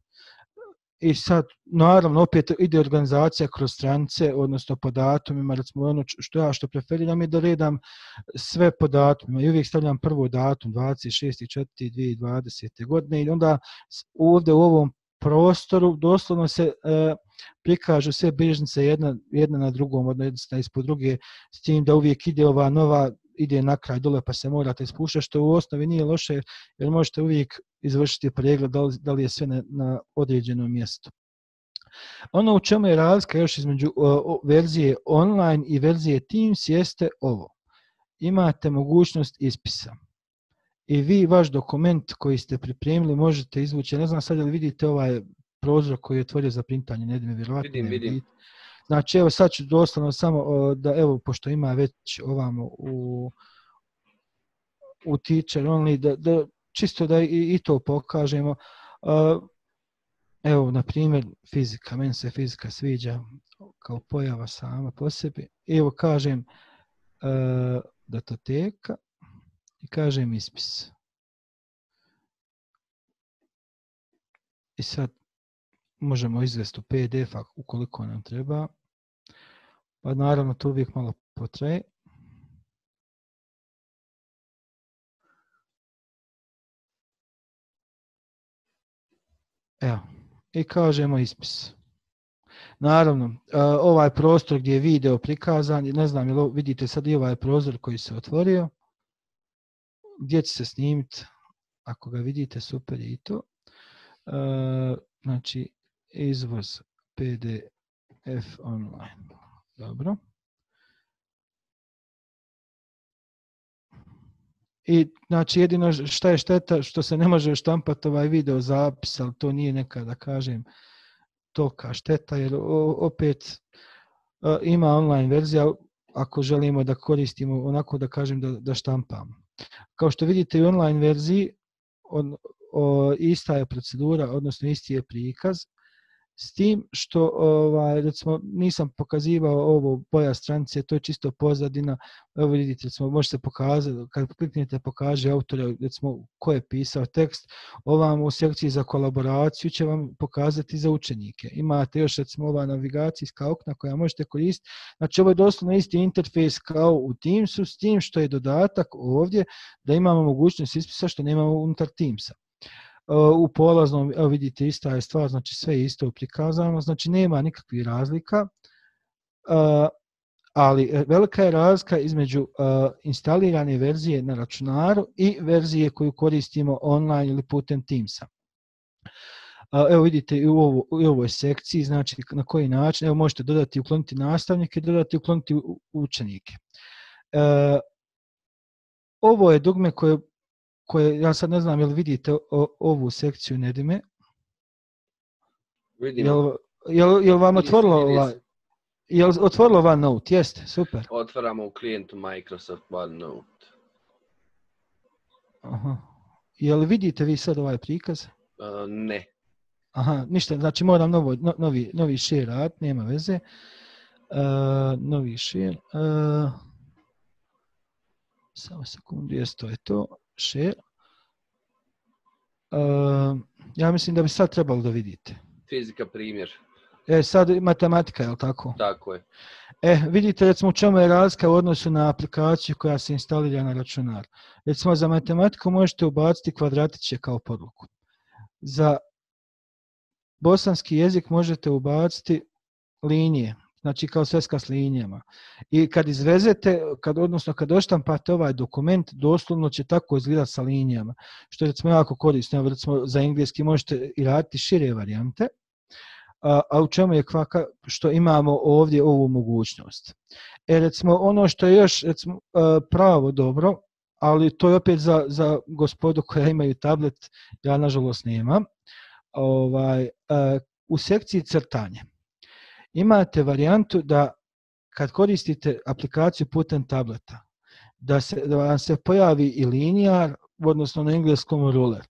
I sad, naravno, opet ide organizacija kroz stranice, odnosno po datumima, recimo ono što ja što preferiram je da redam sve po datumima i uvijek stavljam prvo datum, 26.4.2020. godine i onda ovdje u ovom prostoru, doslovno se e, prikažu sve bilježnice jedna, jedna na drugom, odnosno ispod druge, s tim da uvijek ide ova nova, ide na kraj dole pa se morate spuštati, što u osnovi nije loše, jer možete uvijek izvršiti pregled da li, da li je sve na, na određenom mjestu. Ono u čemu je razlika još između o, o, verzije online i verzije Teams jeste ovo. Imate mogućnost ispisa i vi vaš dokument koji ste pripremili možete izvući. Ne znam sad li vidite ovaj prozor koji je otvorio za printanje, ne mi vjerovatno. Vidim, vidim. Znači evo sad ću doslovno samo da evo pošto ima već ovamo u u teacher only da, da čisto da i, i to pokažemo. Evo, na primjer, fizika. Meni se fizika sviđa kao pojava sama po sebi. Evo, kažem datoteka i kažem ispis. I sad možemo izvesti u PDF-a ukoliko nam treba. Pa naravno to uvijek malo potraje. Evo, i kažemo ispis. Naravno, e, ovaj prostor gdje je video prikazan, ne znam, jel vidite sad i ovaj prozor koji se otvorio gdje će se snimiti ako ga vidite super je i to. E, znači izvoz PDF online. Dobro. I znači jedino šta je šteta što se ne može štampati ovaj video zapis, ali to nije neka da kažem toka šteta jer opet e, ima online verzija ako želimo da koristimo onako da kažem da, da štampamo. Kao što vidite u online verziji on, o, ista je procedura, odnosno isti je prikaz. S tim što ovaj, recimo, nisam pokazivao ovo boja stranice, to je čisto pozadina. Evo vidite, recimo, možete pokazati, kad kliknete pokaže autora, recimo, ko je pisao tekst, ovam u sekciji za kolaboraciju će vam pokazati za učenike. Imate još recimo ova navigacijska okna koja možete koristiti. Znači ovo je doslovno isti interfejs kao u Teamsu, s tim što je dodatak ovdje da imamo mogućnost ispisa što nemamo unutar Teamsa Eh, u polaznom, evo vidite, ista je stvar, znači sve je isto prikazano, znači nema nikakvih razlika, eh, ali eh, velika je razlika između instalirane verzije na računaru i verzije koju koristimo online ili putem Teamsa. Evo vidite i u, ovo, u ovoj sekciji, znači na koji način, evo možete dodati i ukloniti nastavnike, dodati i ukloniti učenike. Ovo je dugme koje koje, ja sad ne znam, jel vidite o, ovu sekciju Nedime? Vidim. Jel, jel, jel vam otvorilo ova, jel otvorilo OneNote? Jeste, super. Otvaramo u klijentu Microsoft OneNote. Aha. Jel vidite vi sad ovaj prikaz? Uh, ne. Aha, ništa, znači moram novo, no, novi, novi share rad, nema veze. Uh, novi share. Uh, samo sekundu, jesto to je to share. Uh, ja mislim da bi sad trebalo da vidite. Fizika primjer. E, sad matematika, je li tako? Tako je. E, vidite recimo u čemu je razlika u odnosu na aplikaciju koja se instalira na računar. Recimo za matematiku možete ubaciti kvadratiće kao podluku. Za bosanski jezik možete ubaciti linije, znači kao sveska s linijama. I kad izvezete, kad, odnosno kad oštampate ovaj dokument, doslovno će tako izgledati sa linijama, što je recimo jako korisno. Recimo, za engleski možete i raditi šire varijante, a, a u čemu je kvaka što imamo ovdje ovu mogućnost. E recimo ono što je još recimo, e, pravo dobro, ali to je opet za, za gospodu koja imaju tablet, ja nažalost nemam, ovaj, e, u sekciji crtanja imate varijantu da kad koristite aplikaciju putem tableta, da, se, da vam se pojavi i linijar, odnosno na engleskom ruler.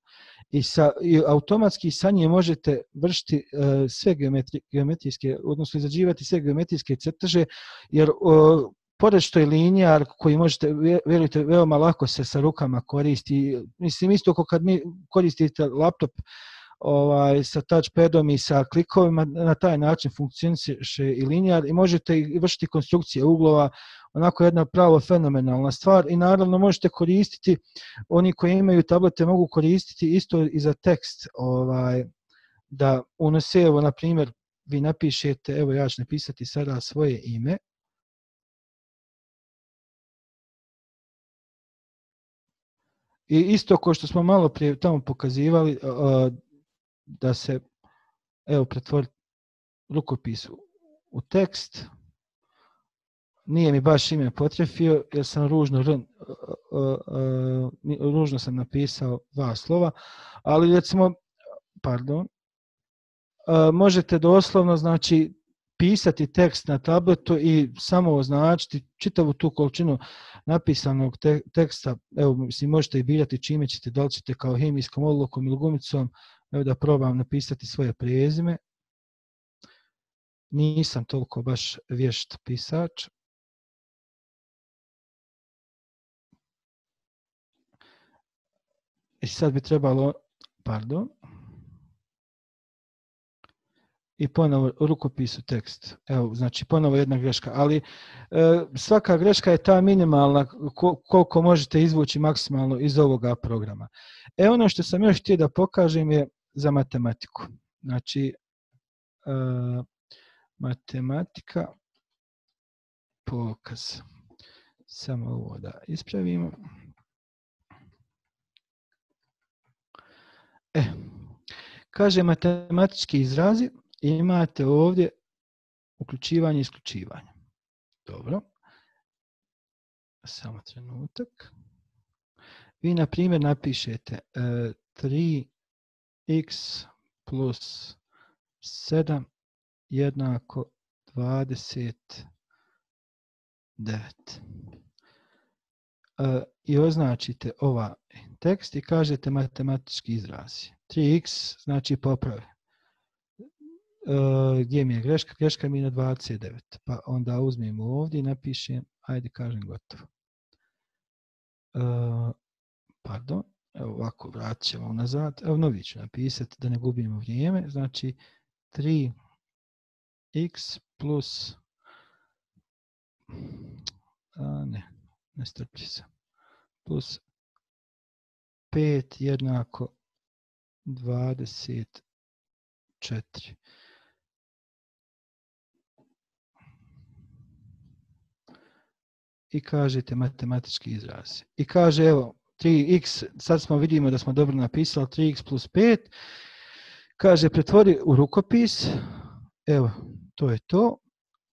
I, sa, i automatski sa nje možete vršiti uh, sve geometri, geometrijske, odnosno izrađivati sve geometrijske crteže, jer uh, pored što je linijar koji možete, vjerujte, veoma lako se sa rukama koristi, mislim isto kao kad mi koristite laptop, ovaj, sa touchpadom i sa klikovima, na taj način funkcioniše i linijar i možete i vršiti konstrukcije uglova, onako jedna pravo fenomenalna stvar i naravno možete koristiti, oni koji imaju tablete mogu koristiti isto i za tekst, ovaj, da unose, evo na primjer, vi napišete, evo ja ću napisati sada svoje ime, I isto ko što smo malo prije tamo pokazivali, da se evo pretvori rukopis u tekst. Nije mi baš ime potrefio jer sam ružno uh, uh, uh, ružno sam napisao dva slova, ali recimo pardon uh, možete doslovno znači pisati tekst na tabletu i samo označiti čitavu tu količinu napisanog te teksta. Evo, mislim, možete i birati čime ćete, da li ćete kao hemijskom odlokom ili gumicom, Evo da probam napisati svoje prezime. Nisam toliko baš vješt pisač. I sad bi trebalo, pardon, i ponovo rukopisu tekst. Evo, znači ponovo jedna greška, ali e, svaka greška je ta minimalna koliko možete izvući maksimalno iz ovoga programa. E ono što sam još htio da pokažem je za matematiku. Znači, uh, matematika, pokaz. Samo ovo da ispravimo. E, kaže matematički izrazi, imate ovdje uključivanje i isključivanje. Dobro. Samo trenutak. Vi, na primjer, napišete e, x plus 7 jednako 29. E, I označite ova tekst i kažete matematički izrazi. 3x znači popravi. E, gdje mi je greška? Greška mi je na 29. Pa onda uzmem ovdje i napišem, ajde kažem gotovo. E, pardon, evo ovako vratit ćemo nazad. Evo novi ću napisati da ne gubimo vrijeme. Znači 3x plus a, ne, ne strplji se. Plus 5 jednako 24. I kažete matematički izraz. I kaže, evo, 3x, sad smo vidimo da smo dobro napisali 3x plus 5. Kaže, pretvori u rukopis. Evo, to je to.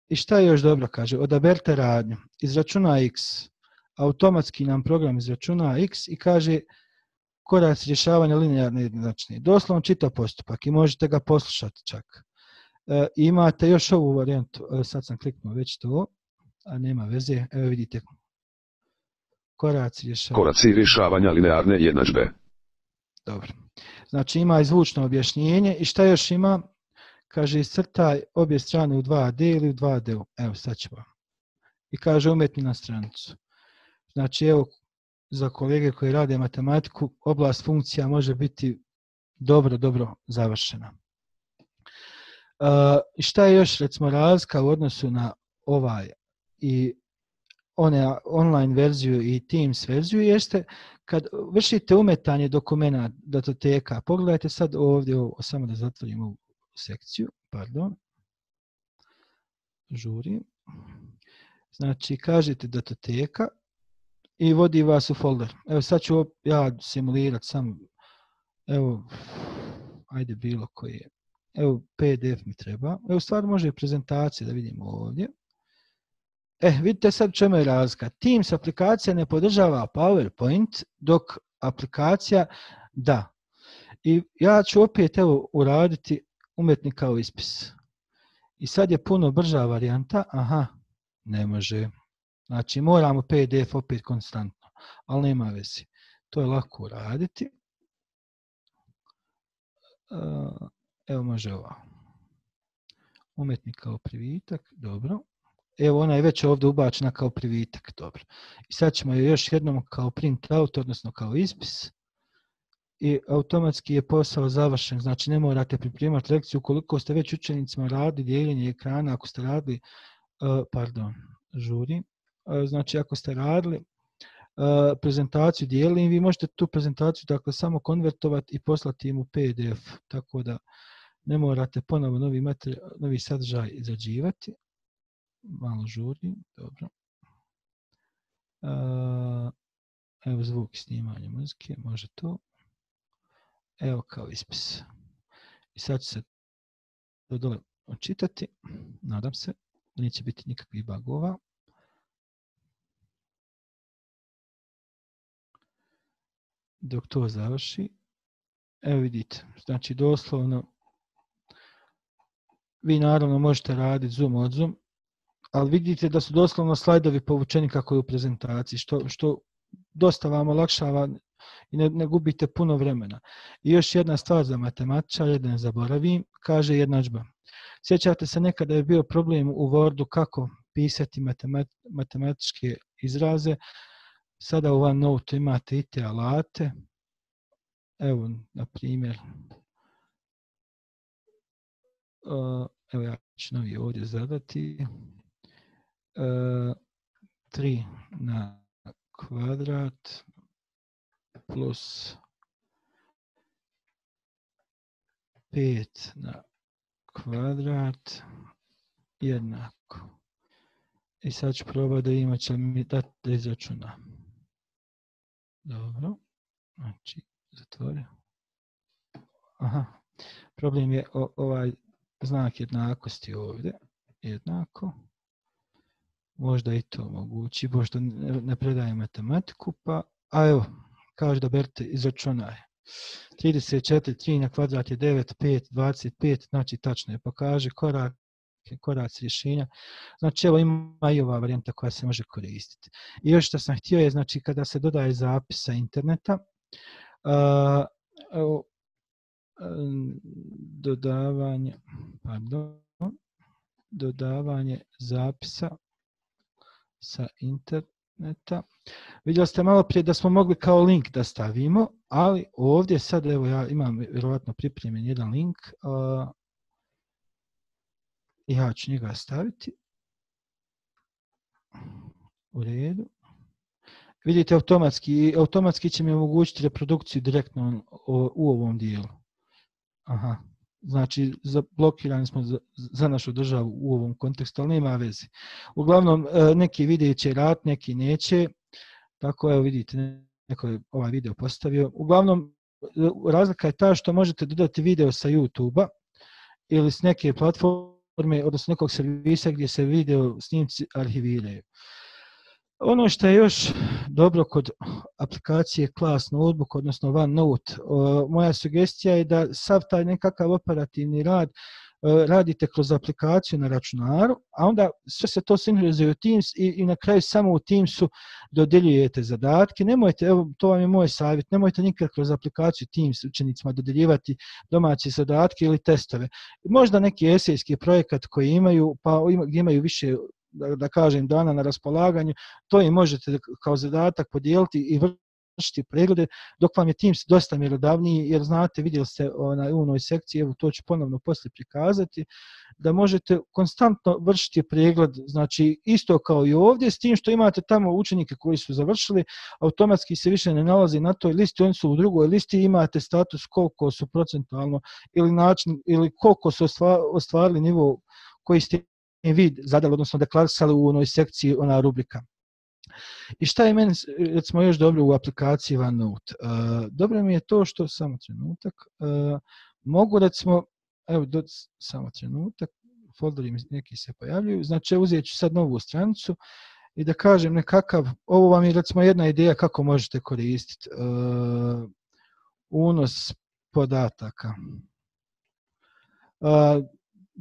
I šta je još dobro, kaže, odaberte radnju. Izračuna x. Automatski nam program izračuna x i kaže, korac rješavanja linearne jednoznačne. Doslovno čita postupak i možete ga poslušati čak. E, imate još ovu varijantu, e, sad sam kliknuo već to, a nema veze, evo vidite. Korac rješavanja. Koraci rješavanja linearne jednadžbe. Dobro. Znači ima izvučno objašnjenje i šta još ima? Kaže iscrtaj obje strane u 2D ili u 2D. Evo sad ćemo. I kaže umetni na stranicu. Znači evo za kolege koji rade matematiku, oblast funkcija može biti dobro, dobro završena. Uh, šta je još recimo razlika u odnosu na ovaj i one online verziju i Teams verziju jeste kad vršite umetanje dokumenta datoteka, pogledajte sad ovdje, ovo, samo da zatvorim ovu sekciju, pardon, žuri, znači kažete datoteka, i vodi vas u folder. Evo sad ću ja simulirati sam, evo, ajde bilo koji je. Evo PDF mi treba. Evo stvar može i prezentacija da vidimo ovdje. E, vidite sad čemu je razlika. Teams aplikacija ne podržava PowerPoint, dok aplikacija da. I ja ću opet evo uraditi umetnika kao ispis. I sad je puno brža varijanta. Aha, ne može. Znači moramo PDF opet konstantno, ali nema vezi. To je lako uraditi. Eh, evo može ovo. Umetnik kao privitak, dobro. Evo ona je već ovdje ubačena kao privitak, dobro. I sad ćemo je još jednom kao print out, odnosno kao ispis. I automatski je posao završen, znači ne morate pripremati lekciju ukoliko ste već učenicima radili dijeljenje ekrana, ako ste radili, e, pardon, žuri, e, znači ako ste radili e, prezentaciju dijelim, vi možete tu prezentaciju dakle, samo konvertovati i poslati im u PDF, tako da ne morate ponovo novi, materijal, novi sadržaj izrađivati. Malo žuri, dobro. Eh, evo zvuk snimanja muzike, može to. Evo kao ispis. I sad ću se to dole očitati, nadam se, da neće biti nikakvih bagova. dok to završi. Evo vidite, znači doslovno vi naravno možete raditi zoom od zoom, ali vidite da su doslovno slajdovi povučeni kako je u prezentaciji, što, što dosta vam olakšava i ne, ne gubite puno vremena. I još jedna stvar za matematičar, jedan zaboravim, kaže jednadžba. Sjećate se nekada je bio problem u Wordu kako pisati matematičke izraze, Sada u OneNote imate i te alate. Evo, na primjer, evo ja ću novi ovdje zadati. E, 3 na kvadrat plus 5 na kvadrat jednako. I sad ću probati da ima će mi dati da izračunam. Dobro. Znači, zatvorio. aha, problem je o, ovaj znak jednakosti ovdje, jednako. Možda i to mogući, pošto ne, ne predaje matematiku, pa, a evo, kaže da Berte izračunaj. 34, 3 na kvadrat je 9, 5, 25, znači tačno je, pa kaže korak, korac rješenja. Znači, evo ima i ova varijanta koja se može koristiti. I još što sam htio je, znači, kada se dodaje zapis sa interneta, uh, evo, e, dodavanje, pardon, dodavanje zapisa sa interneta. Vidjeli ste malo prije da smo mogli kao link da stavimo, ali ovdje sad, evo ja imam vjerovatno pripremljen jedan link, uh, ja ću njega staviti. U redu. Vidite, automatski, automatski će mi omogućiti reprodukciju direktno u ovom dijelu. Aha. Znači, blokirani smo za, za našu državu u ovom kontekstu, ali nema veze. Uglavnom, e, neki video će rat, neki neće. Tako, evo vidite, neko je ovaj video postavio. Uglavnom, e, razlika je ta što možete dodati video sa YouTube-a ili s neke platforme, odnosno nekog servisa gdje se video snimci arhiviraju. Ono što je još dobro kod aplikacije Class Notebook, odnosno OneNote, moja sugestija je da sav taj nekakav operativni rad e, radite kroz aplikaciju na računaru, a onda sve se to sinhronizuje u Teams i, i na kraju samo u Teamsu dodeljujete zadatke. Nemojte, evo, to vam je moj savjet, nemojte nikad kroz aplikaciju Teams učenicima dodeljivati domaće zadatke ili testove. Možda neki esejski projekat koji imaju, pa gdje imaju više da, da kažem, dana na raspolaganju, to i možete kao zadatak podijeliti i vršiti preglede, dok vam je Teams dosta mjerodavniji, jer znate, vidjeli ste na unoj sekciji, evo to ću ponovno poslije prikazati, da možete konstantno vršiti pregled, znači isto kao i ovdje, s tim što imate tamo učenike koji su završili, automatski se više ne nalazi na toj listi, oni su u drugoj listi, imate status koliko su procentualno ili način, ili koliko su ostvarili nivo koji ste vi zadali, odnosno deklarisali u onoj sekciji, ona rubrika. I šta je meni, recimo, još dobro u aplikaciji OneNote? Uh, dobro mi je to što, samo trenutak, uh, mogu, recimo, evo, do, samo trenutak, folderi neki se pojavljuju, znači uzet ću sad novu stranicu i da kažem nekakav, ovo vam je recimo jedna ideja kako možete koristiti uh, unos podataka. Uh,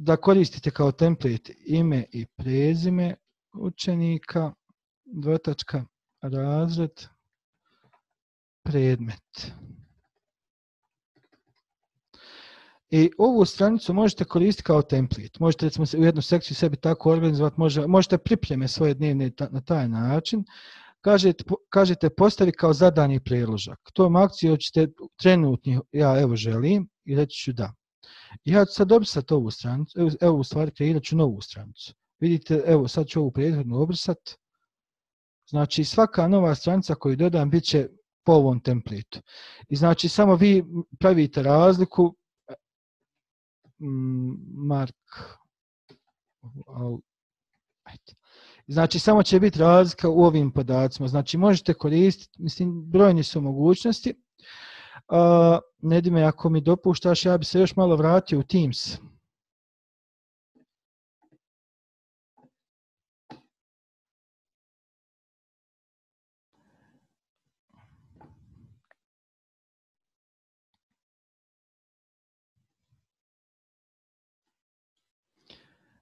da koristite kao template ime i prezime učenika, dvotačka, razred, predmet. I ovu stranicu možete koristiti kao template. Možete recimo u jednu sekciju sebi tako organizovati, možete pripreme svoje dnevne na taj način. Kažete, kažete postavi kao zadani predložak. Tom akciju ćete trenutni, ja evo želim i reći ću da. Ja ću sad obrisati ovu stranicu, evo, evo u stvari kreirat ću novu stranicu. Vidite, evo sad ću ovu prethodnu obrisati. Znači svaka nova stranica koju dodam bit će po ovom templitu. I znači samo vi pravite razliku, mm, mark, Znači, samo će biti razlika u ovim podacima. Znači, možete koristiti, mislim, brojni su mogućnosti. Uh, Nedime, ako mi dopuštaš, ja bi se još malo vratio u Teams.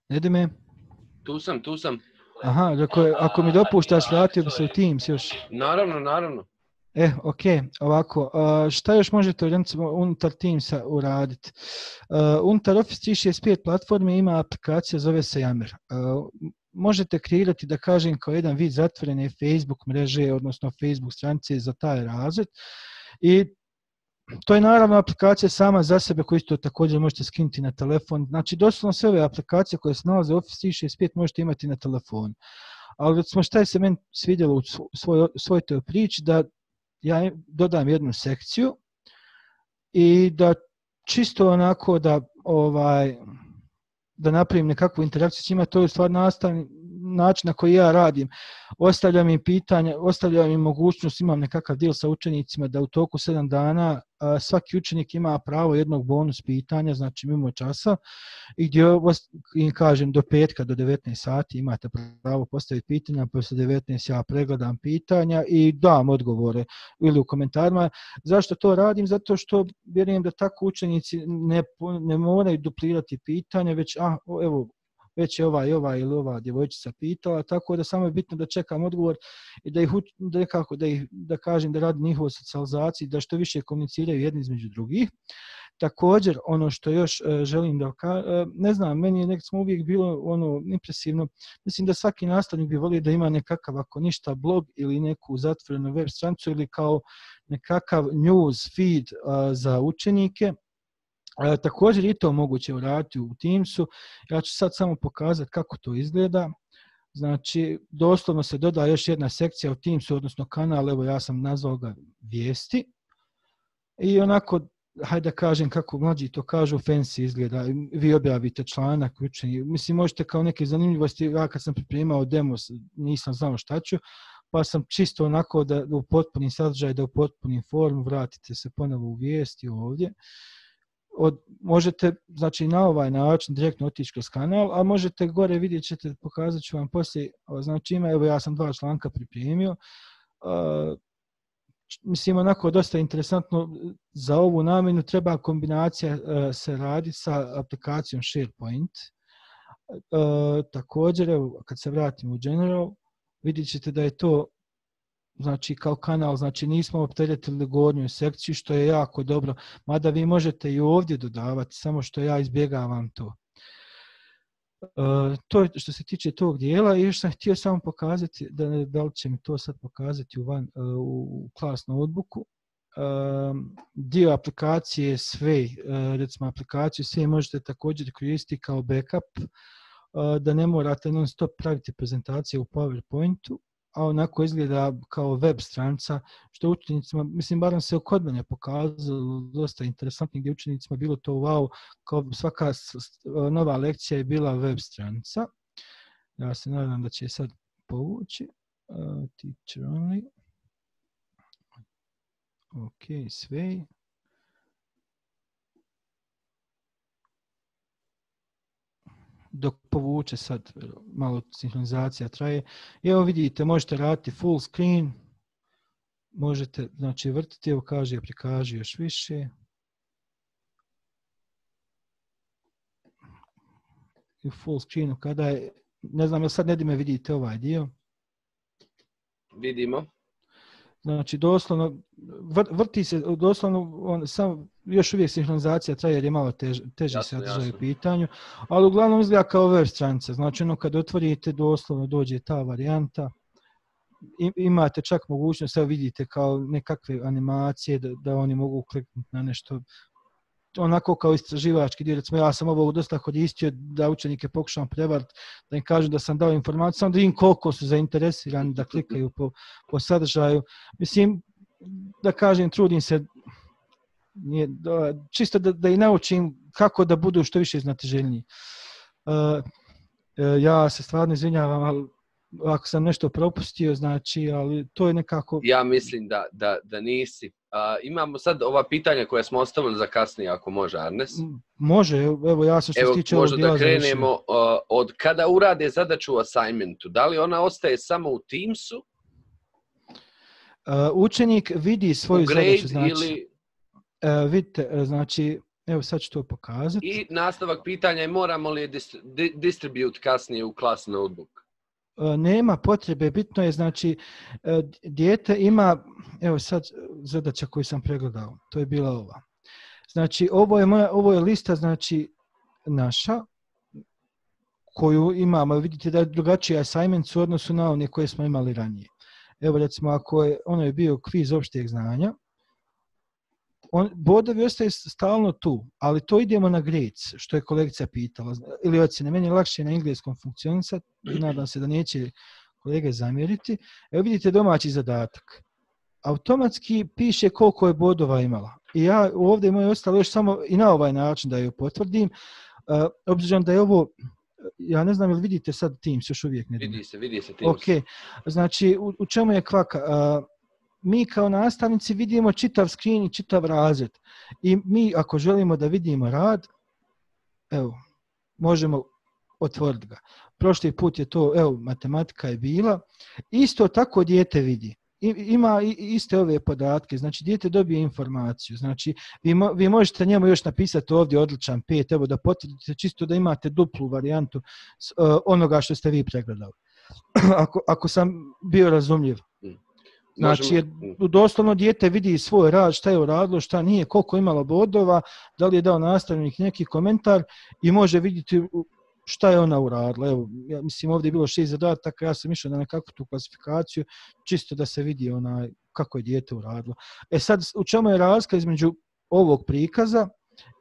Nedime? Tu sam, tu sam. Aha, ako, ako mi dopuštaš, vratio bi se u Teams još. Naravno, naravno. E, ok, ovako, šta još možete unutar Teamsa uraditi? E, unutar Office 365 platforme ima aplikacija, zove se Yammer. E, možete kreirati, da kažem, kao jedan vid zatvorene Facebook mreže, odnosno Facebook stranice za taj razred. I to je naravno aplikacija sama za sebe koju isto također možete skinuti na telefon. Znači, doslovno sve ove aplikacije koje se nalaze u Office 365 možete imati na telefonu. Ali recimo šta je se meni svidjelo u svoj, svoj toj priči, da ja dodam jednu sekciju i da čisto onako da ovaj da napravim nekakvu interakciju s njima, to je u stvari nastavni način na koji ja radim. Ostavljam im pitanja, ostavljam im mogućnost, imam nekakav dil sa učenicima da u toku 7 dana svaki učenik ima pravo jednog bonus pitanja, znači mimo časa, i gdje im kažem do petka, do 19 sati imate pravo postaviti pitanja, pa posle 19 ja pregledam pitanja i dam odgovore ili u komentarima. Zašto to radim? Zato što vjerujem da tako učenici ne, ne moraju duplirati pitanje, već a, evo, već je ova i ova ili ova djevojčica pitala, tako da samo je bitno da čekam odgovor i da ih, da, kako, da, ih, da kažem da radi njihovu socijalizaciji, da što više komuniciraju jedni između drugih. Također, ono što još uh, želim da uh, ne znam, meni je nekako uvijek bilo ono impresivno, mislim da svaki nastavnik bi volio da ima nekakav, ako ništa, blog ili neku zatvorenu web strancu ili kao nekakav news feed uh, za učenike, E, također i to moguće uraditi u Teamsu. Ja ću sad samo pokazati kako to izgleda. Znači, doslovno se doda još jedna sekcija u Teamsu, odnosno kanal, evo ja sam nazvao ga vijesti. I onako, hajde da kažem kako mlađi to kažu, fancy izgleda. Vi objavite članak, učenje. Mislim, možete kao neke zanimljivosti, ja kad sam pripremao demo, nisam znao šta ću, pa sam čisto onako da, upotpunim u potpunim sadržaj, da u potpunim formu vratite se ponovo u vijesti ovdje. Uh, od, možete znači na ovaj način direktno otići kroz kanal, a možete gore vidjet ćete, pokazat ću vam poslije, znači ima, evo ja sam dva članka pripremio, uh, mislim onako dosta interesantno, za ovu namjenu treba kombinacija uh, se radi sa aplikacijom SharePoint. Uh, također, evo, kad se vratimo u General, vidjet ćete da je to znači kao kanal, znači nismo opteretili gornju sekciju, što je jako dobro, mada vi možete i ovdje dodavati, samo što ja izbjegavam to. E, to je što se tiče tog dijela i još sam htio samo pokazati, da, ne, da li će mi to sad pokazati u, van, e, u, u klas notebooku, e, dio aplikacije sve, e, recimo aplikaciju sve možete također koristiti kao backup, e, da ne morate non stop praviti prezentacije u PowerPointu, a onako izgleda kao web stranca, što učenicima, mislim, barem se kod mene pokazalo dosta interesantnih gdje učenicima bilo to wow, kao svaka nova lekcija je bila web stranca. Ja se nadam da će sad povući. Uh, teacher only. Ok, sve. Dok povuče sad malo sinhronizacija traje. I evo vidite, možete raditi full screen, možete znači vrtiti, evo kaže prikaži još više. I full screenu kada je, ne znam, jel sad ne dime vidite ovaj dio? Vidimo. Znači, doslovno, vrti se, doslovno, on, sam, još uvijek sinhronizacija traje jer je malo tež, teže se održaju pitanju, ali uglavnom izgleda kao web stranica. Znači, ono kad otvorite, doslovno dođe ta varijanta, I, imate čak mogućnost, evo vidite kao nekakve animacije da, da oni mogu kliknuti na nešto onako kao istraživački dio, recimo ja sam ovo dosta koristio da učenike pokušam prevariti, da im kažem da sam dao informaciju, samo da im koliko su zainteresirani da klikaju po, po sadržaju. Mislim, da kažem, trudim se nije, da, čisto da, da i naučim kako da budu što više znatiželjniji. Uh, uh, ja se stvarno izvinjavam, ali ako sam nešto propustio, znači, ali to je nekako... Ja mislim da, da, da nisi. A, imamo sad ova pitanja koja smo ostavili za kasnije, ako može, Arnes. Može, evo ja sam što se tiče ovog da krenemo uh, od kada urade zadaču u assignmentu. Da li ona ostaje samo u Teamsu? Uh, učenik vidi svoju zadaču, znači... Ili... Uh, vidite, znači, evo sad ću to pokazati. I nastavak pitanja je moramo li je distribute kasnije u class notebook? E, nema potrebe, bitno je, znači, e, dijete ima, evo sad zadaća koju sam pregledao, to je bila ova. Znači, ovo je, moja, ovo je lista, znači, naša, koju imamo, vidite da je drugačiji assignment u odnosu na one koje smo imali ranije. Evo, recimo, ako je, ono je bio kviz opštijeg znanja, on, bodovi ostaje stalno tu, ali to idemo na grades, što je kolekcija pitala. Ili ocjene, meni je lakše na engleskom funkcionisati nadam se da neće kolege zamjeriti. Evo vidite domaći zadatak. Automatski piše koliko je bodova imala. I ja ovdje moje ostalo još samo i na ovaj način da ju potvrdim. Uh, obzirom da je ovo, ja ne znam ili vidite sad Teams još uvijek ne Vidi se, vidi se Teams. Ok, znači u, u čemu je kvaka? Uh, mi kao nastavnici vidimo čitav screen i čitav razred. I mi ako želimo da vidimo rad, evo, možemo otvoriti ga. Prošli put je to, evo, matematika je bila. Isto tako dijete vidi ima iste ove podatke, znači dijete dobije informaciju, znači vi, mo, vi možete njemu još napisati ovdje odličan pet, evo da potvrdite čisto da imate duplu varijantu uh, onoga što ste vi pregledali. (clears throat) ako, ako sam bio razumljiv. Znači, jer doslovno dijete vidi svoj rad, šta je uradilo, šta nije, koliko imalo bodova, da li je dao nastavnik neki komentar i može vidjeti šta je ona uradila. Evo, ja mislim ovdje je bilo šest zadataka, ja sam išao na nekakvu tu klasifikaciju, čisto da se vidi ona, kako je dijete uradilo. E sad, u čemu je razlika između ovog prikaza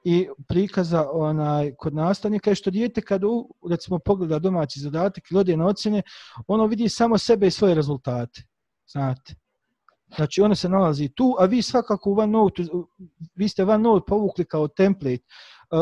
i prikaza onaj kod nastavnika je što dijete kad u, recimo pogleda domaći zadatak ili ode na ocjene, ono vidi samo sebe i svoje rezultate. Znate. Znači ono se nalazi tu, a vi svakako u OneNote, vi ste OneNote povukli kao template, e,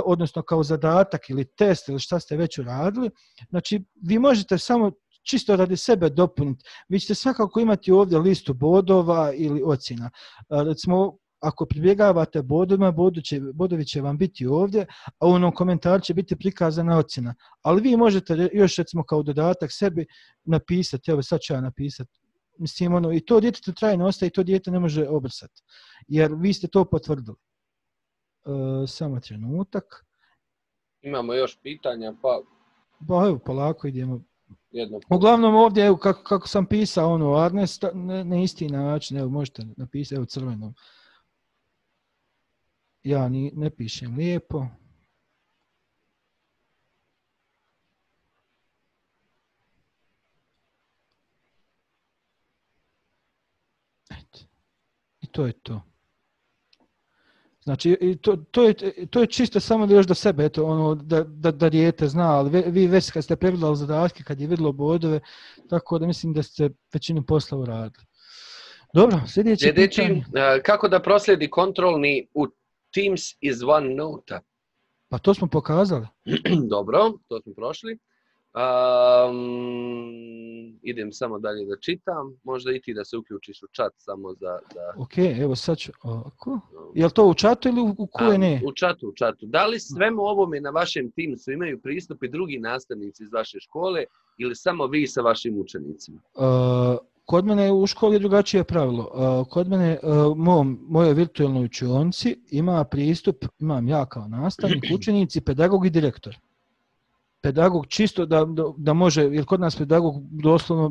odnosno kao zadatak ili test ili šta ste već uradili. Znači, vi možete samo čisto radi sebe dopuniti. Vi ćete svakako imati ovdje listu bodova ili ocjena. E, recimo, ako pribjegavate bodovima, bodu će, bodovi će vam biti ovdje, a u onom komentaru će biti prikazana ocjena. Ali vi možete još recimo kao dodatak sebi napisati, evo sad ću ja napisati, mislim ono, i to djete trajno ostaje i to djete ne može obrsati. Jer vi ste to potvrdili. Uh, samo trenutak. Imamo još pitanja, pa... Ba, evo, polako idemo. Jedno Uglavnom ovdje, evo, kako, kako sam pisao, ono, Arnes, ne, ne isti način, evo, možete napisati, evo, crvenom. Ja ni, ne pišem lijepo. To je to. Znači, to, to, je, to je čisto samo još do sebe, eto, ono, da, da, da dijete zna, ali vi već kad ste pregledali zadatke, kad je vidjelo bodove, tako da mislim da ste većinu posla uradili. Dobro, sljedeće Sljedeći, pitanje. Kako da proslijedi kontrolni u Teams iz OneNote-a? Pa to smo pokazali. (clears throat) Dobro, to smo prošli. Um, idem samo dalje da čitam. Možda i ti da se uključiš u chat samo za... Da... Ok, evo sad ću ovako. Je li to u chatu ili u Q&A? U chatu, u chatu. Da li svemu ovome na vašem Teamsu imaju pristup i drugi nastavnici iz vaše škole ili samo vi sa vašim učenicima? Uh, kod mene u školi je drugačije pravilo. Uh, kod mene, uh, mom, moje virtualnoj učionci ima pristup, imam ja kao nastavnik, (clears throat) učenici, pedagog i direktor pedagog čisto da, da, da može, jer kod nas pedagog doslovno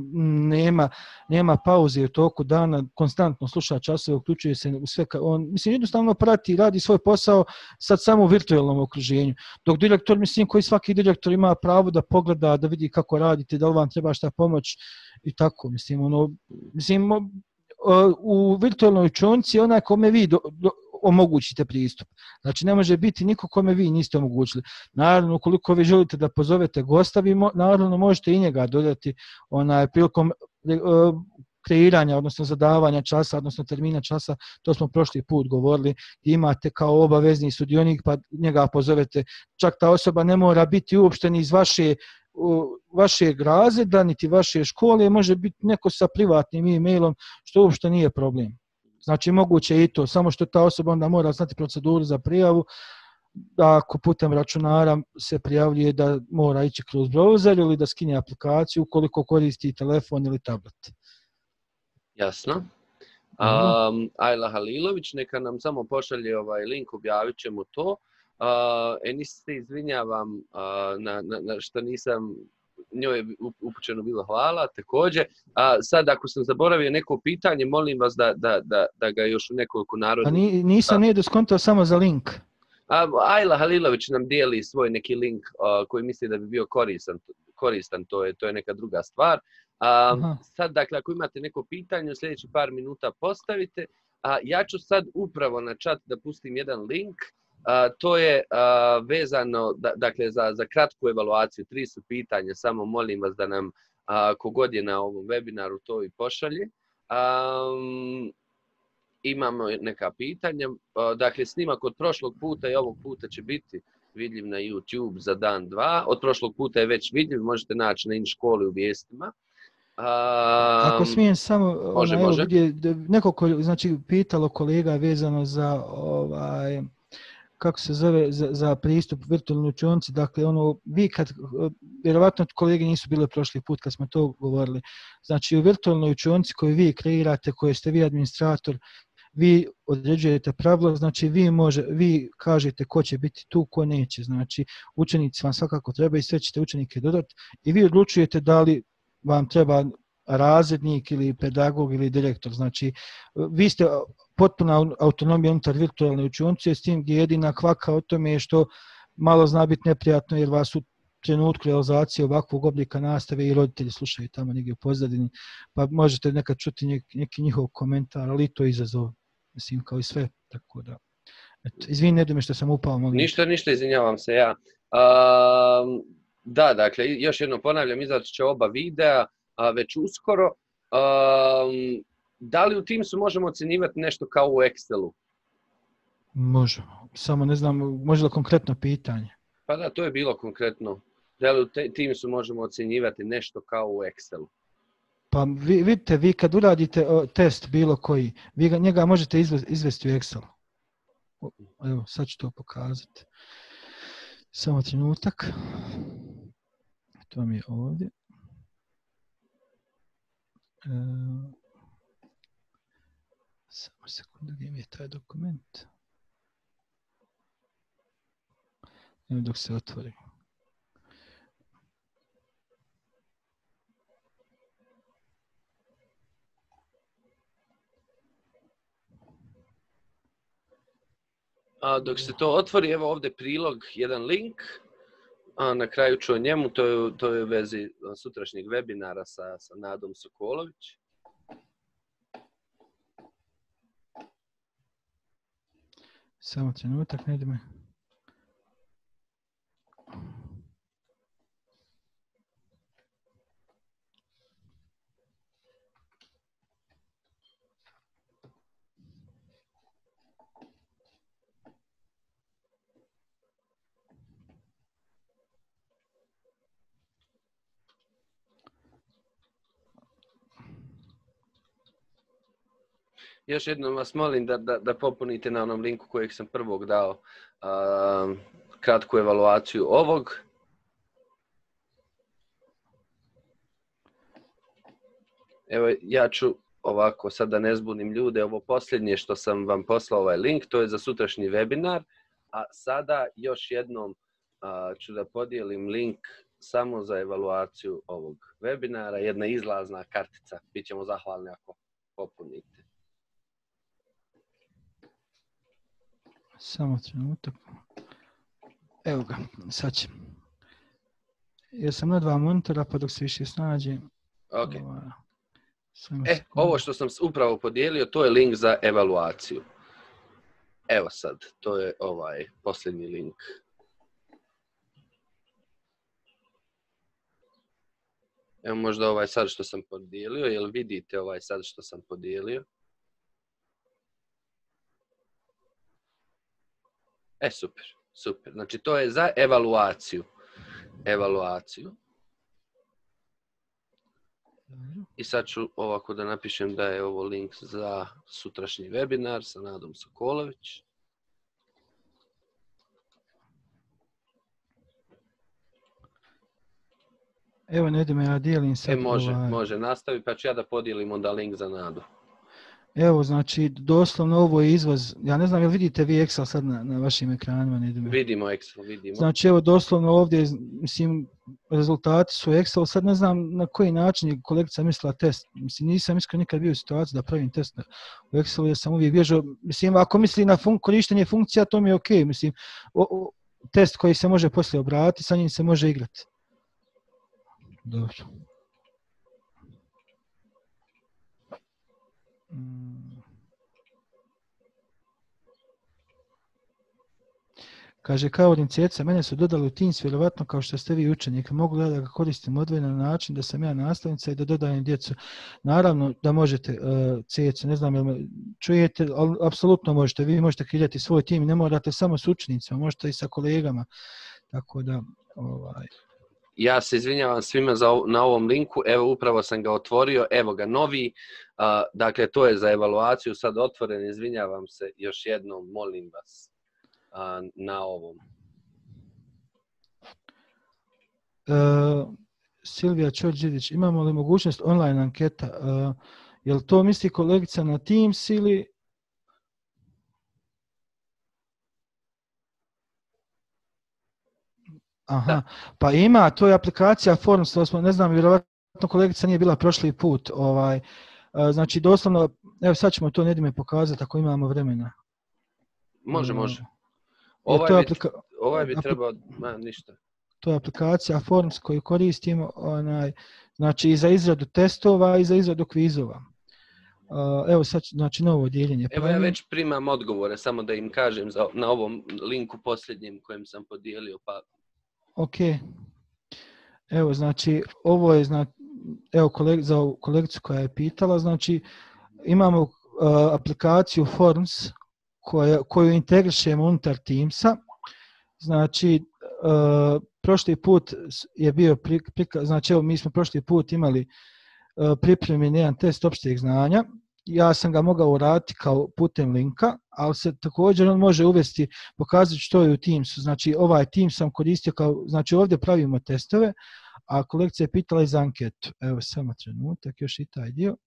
nema, nema pauze u toku dana, konstantno sluša časove, uključuje se u sve, on mislim jednostavno prati, radi svoj posao sad samo u virtualnom okruženju. Dok direktor, mislim, koji svaki direktor ima pravo da pogleda, da vidi kako radite, da li vam treba šta pomoć i tako, mislim, ono, mislim, u virtualnoj učionci onaj kome vi do, do, omogućite pristup. Znači, ne može biti niko kome vi niste omogućili. Naravno, ukoliko vi želite da pozovete gosta, vi mo, naravno možete i njega dodati onaj, prilikom e, kreiranja, odnosno zadavanja časa, odnosno termina časa, to smo prošli put govorili, imate kao obavezni sudionik, pa njega pozovete. Čak ta osoba ne mora biti uopšteni iz vaše vašeg razreda, niti vaše škole, može biti neko sa privatnim e-mailom, što uopšte nije problem. Znači moguće i to, samo što ta osoba onda mora znati proceduru za prijavu, da ako putem računara se prijavljuje da mora ići kroz browser ili da skinje aplikaciju ukoliko koristi telefon ili tablet. Jasno. Um, Ajla Halilović, neka nam samo pošalje ovaj link, objavit ćemo to. Uh, Enis se izvinjavam uh, na, na, na što nisam njoj je upućeno bilo hvala, također. A sad, ako sam zaboravio neko pitanje, molim vas da, da, da, da ga još nekoliko narodnih... A ni, nisam nije doskontao samo za link. A, Ajla Halilović nam dijeli svoj neki link a, koji misli da bi bio koristan, koristan to je to je neka druga stvar. A, sad, dakle, ako imate neko pitanje, u sljedećih par minuta postavite. A, ja ću sad upravo na chat da pustim jedan link. A, to je a, vezano da, dakle za, za kratku evaluaciju. Tri su pitanja, samo molim vas da nam a, kogod je na ovom webinaru to i pošalje. A, imamo neka pitanja. A, dakle, snimak od prošlog puta i ovog puta će biti vidljiv na YouTube za dan dva. Od prošlog puta je već vidljiv, možete naći na in školi u vijestima. Ako smijem samo, može, ona, može. Evo, nekoliko, znači, pitalo kolega vezano za ovaj, kako se zove, za, za pristup virtualnoj učionici. dakle, ono, vi kad, vjerovatno kolege nisu bile prošli put kad smo to govorili, znači u virtualnoj učionici koju vi kreirate, koje ste vi administrator, vi određujete pravila, znači vi može, vi kažete ko će biti tu, ko neće, znači učenici vam svakako treba i sve ćete učenike dodati i vi odlučujete da li vam treba razrednik ili pedagog ili direktor. Znači, vi ste potpuna autonomija unutar virtualne učionice, s tim gdje jedina kvaka o tome je što malo zna biti neprijatno jer vas u trenutku realizacije ovakvog oblika nastave i roditelji slušaju tamo negdje u pozadini, pa možete nekad čuti neki njihov komentar, ali to je izazov, mislim, kao i sve, tako da. Eto, izvini, ne što sam upao. Molim. Ništa, ništa, izvinjavam se ja. Um, da, dakle, još jedno ponavljam, izaći će oba videa, a, već uskoro. Um, da li u Teamsu možemo ocjenjivati nešto kao u Excelu? Možemo, samo ne znam, može li konkretno pitanje? Pa da, to je bilo konkretno. Da li u Teamsu možemo ocjenjivati nešto kao u Excelu? Pa vi, vidite, vi kad uradite o, test bilo koji, vi ga, njega možete izvesti u Excelu. Evo, sad ću to pokazati. Samo trenutak. To mi je ovdje. E, samo sekundu, gdje mi je taj dokument? Evo dok se otvori. A dok se to otvori, evo ovdje prilog, jedan link. A na kraju ću o njemu, to je, to je u vezi sutrašnjeg webinara sa, sa Nadom Sokolović. Samo trenutak, ne me još jednom vas molim da, da, da popunite na onom linku kojeg sam prvog dao uh, kratku evaluaciju ovog. Evo, ja ću ovako, sad da ne zbunim ljude, ovo posljednje što sam vam poslao ovaj link, to je za sutrašnji webinar, a sada još jednom uh, ću da podijelim link samo za evaluaciju ovog webinara, jedna izlazna kartica, bit ćemo zahvalni ako popunite. Samo trenutak. Evo ga, sad će. Ja sam na dva monitora, pa dok se više snađe. Ok. Ova, e, ovo što sam upravo podijelio, to je link za evaluaciju. Evo sad, to je ovaj posljednji link. Evo možda ovaj sad što sam podijelio, jel vidite ovaj sad što sam podijelio? E, super, super. Znači, to je za evaluaciju. Evaluaciju. I sad ću ovako da napišem da je ovo link za sutrašnji webinar sa Nadom Sokolović. Evo, ne idemo, ja dijelim sad. E, može, ovaj... može, nastavi, pa ću ja da podijelim onda link za Nadu. Evo, znači, doslovno ovo je izvoz, ja ne znam, jel vidite vi Excel sad na, na vašim ekranima? Ne idemo. Vidimo Excel, vidimo. Znači, evo, doslovno ovdje, mislim, rezultati su Excel, sad ne znam na koji način je kolegica mislila test. Mislim, nisam iskren nikad bio u situaciji da pravim test u Excelu, jer sam uvijek bježao, mislim, ako misli na fun korištenje funkcija, to mi je okej, okay. mislim, o, o, test koji se može poslije obratiti, sa njim se može igrati. Dobro. Mm. Kaže, kao odim cjeca, mene su dodali u Teams, vjerovatno kao što ste vi učenik, mogu da ga koristim odvojeno na način da sam ja nastavnica i da dodajem djecu. Naravno da možete uh, cjeca, ne znam, jel čujete, ali apsolutno možete, vi možete kreirati svoj tim, ne morate samo s učenicima, možete i sa kolegama, tako da, ovaj, Ja se izvinjavam svima za, na ovom linku, evo upravo sam ga otvorio, evo ga novi, a, dakle to je za evaluaciju. Sad otvoren, izvinjavam se još jednom, molim vas a, na ovom. Uh, Silvija Čorđević, imamo li mogućnost online anketa? Uh, jel to misli kolegica na Teams ili Aha, pa ima, to je aplikacija Forms, to smo, ne znam, vjerovatno kolegica nije bila prošli put, ovaj, znači doslovno, evo sad ćemo to nedime pokazati ako imamo vremena. Može, može. Ovaj, to bi, aplika... ovaj bi trebao, ma, ništa. To je aplikacija Forms koju koristimo, onaj, znači i za izradu testova i za izradu kvizova. Evo sad, znači novo dijeljenje. Evo ja već primam odgovore, samo da im kažem za, na ovom linku posljednjem kojem sam podijelio, pa Ok. Evo, znači, ovo je, znači, evo, koleg, za kolegicu koja je pitala, znači, imamo uh, aplikaciju Forms koja, koju integrišemo unutar Teamsa. Znači, uh, prošli put je bio, pri, pri, znači, evo, mi smo prošli put imali uh, pripremljen jedan test opšteg znanja, ja sam ga mogao uraditi kao putem linka, ali se također on može uvesti, pokazati što je u Teamsu. Znači ovaj Teams sam koristio kao, znači ovdje pravimo testove, a kolekcija je pitala iz anketu. Evo samo trenutak, još i taj dio.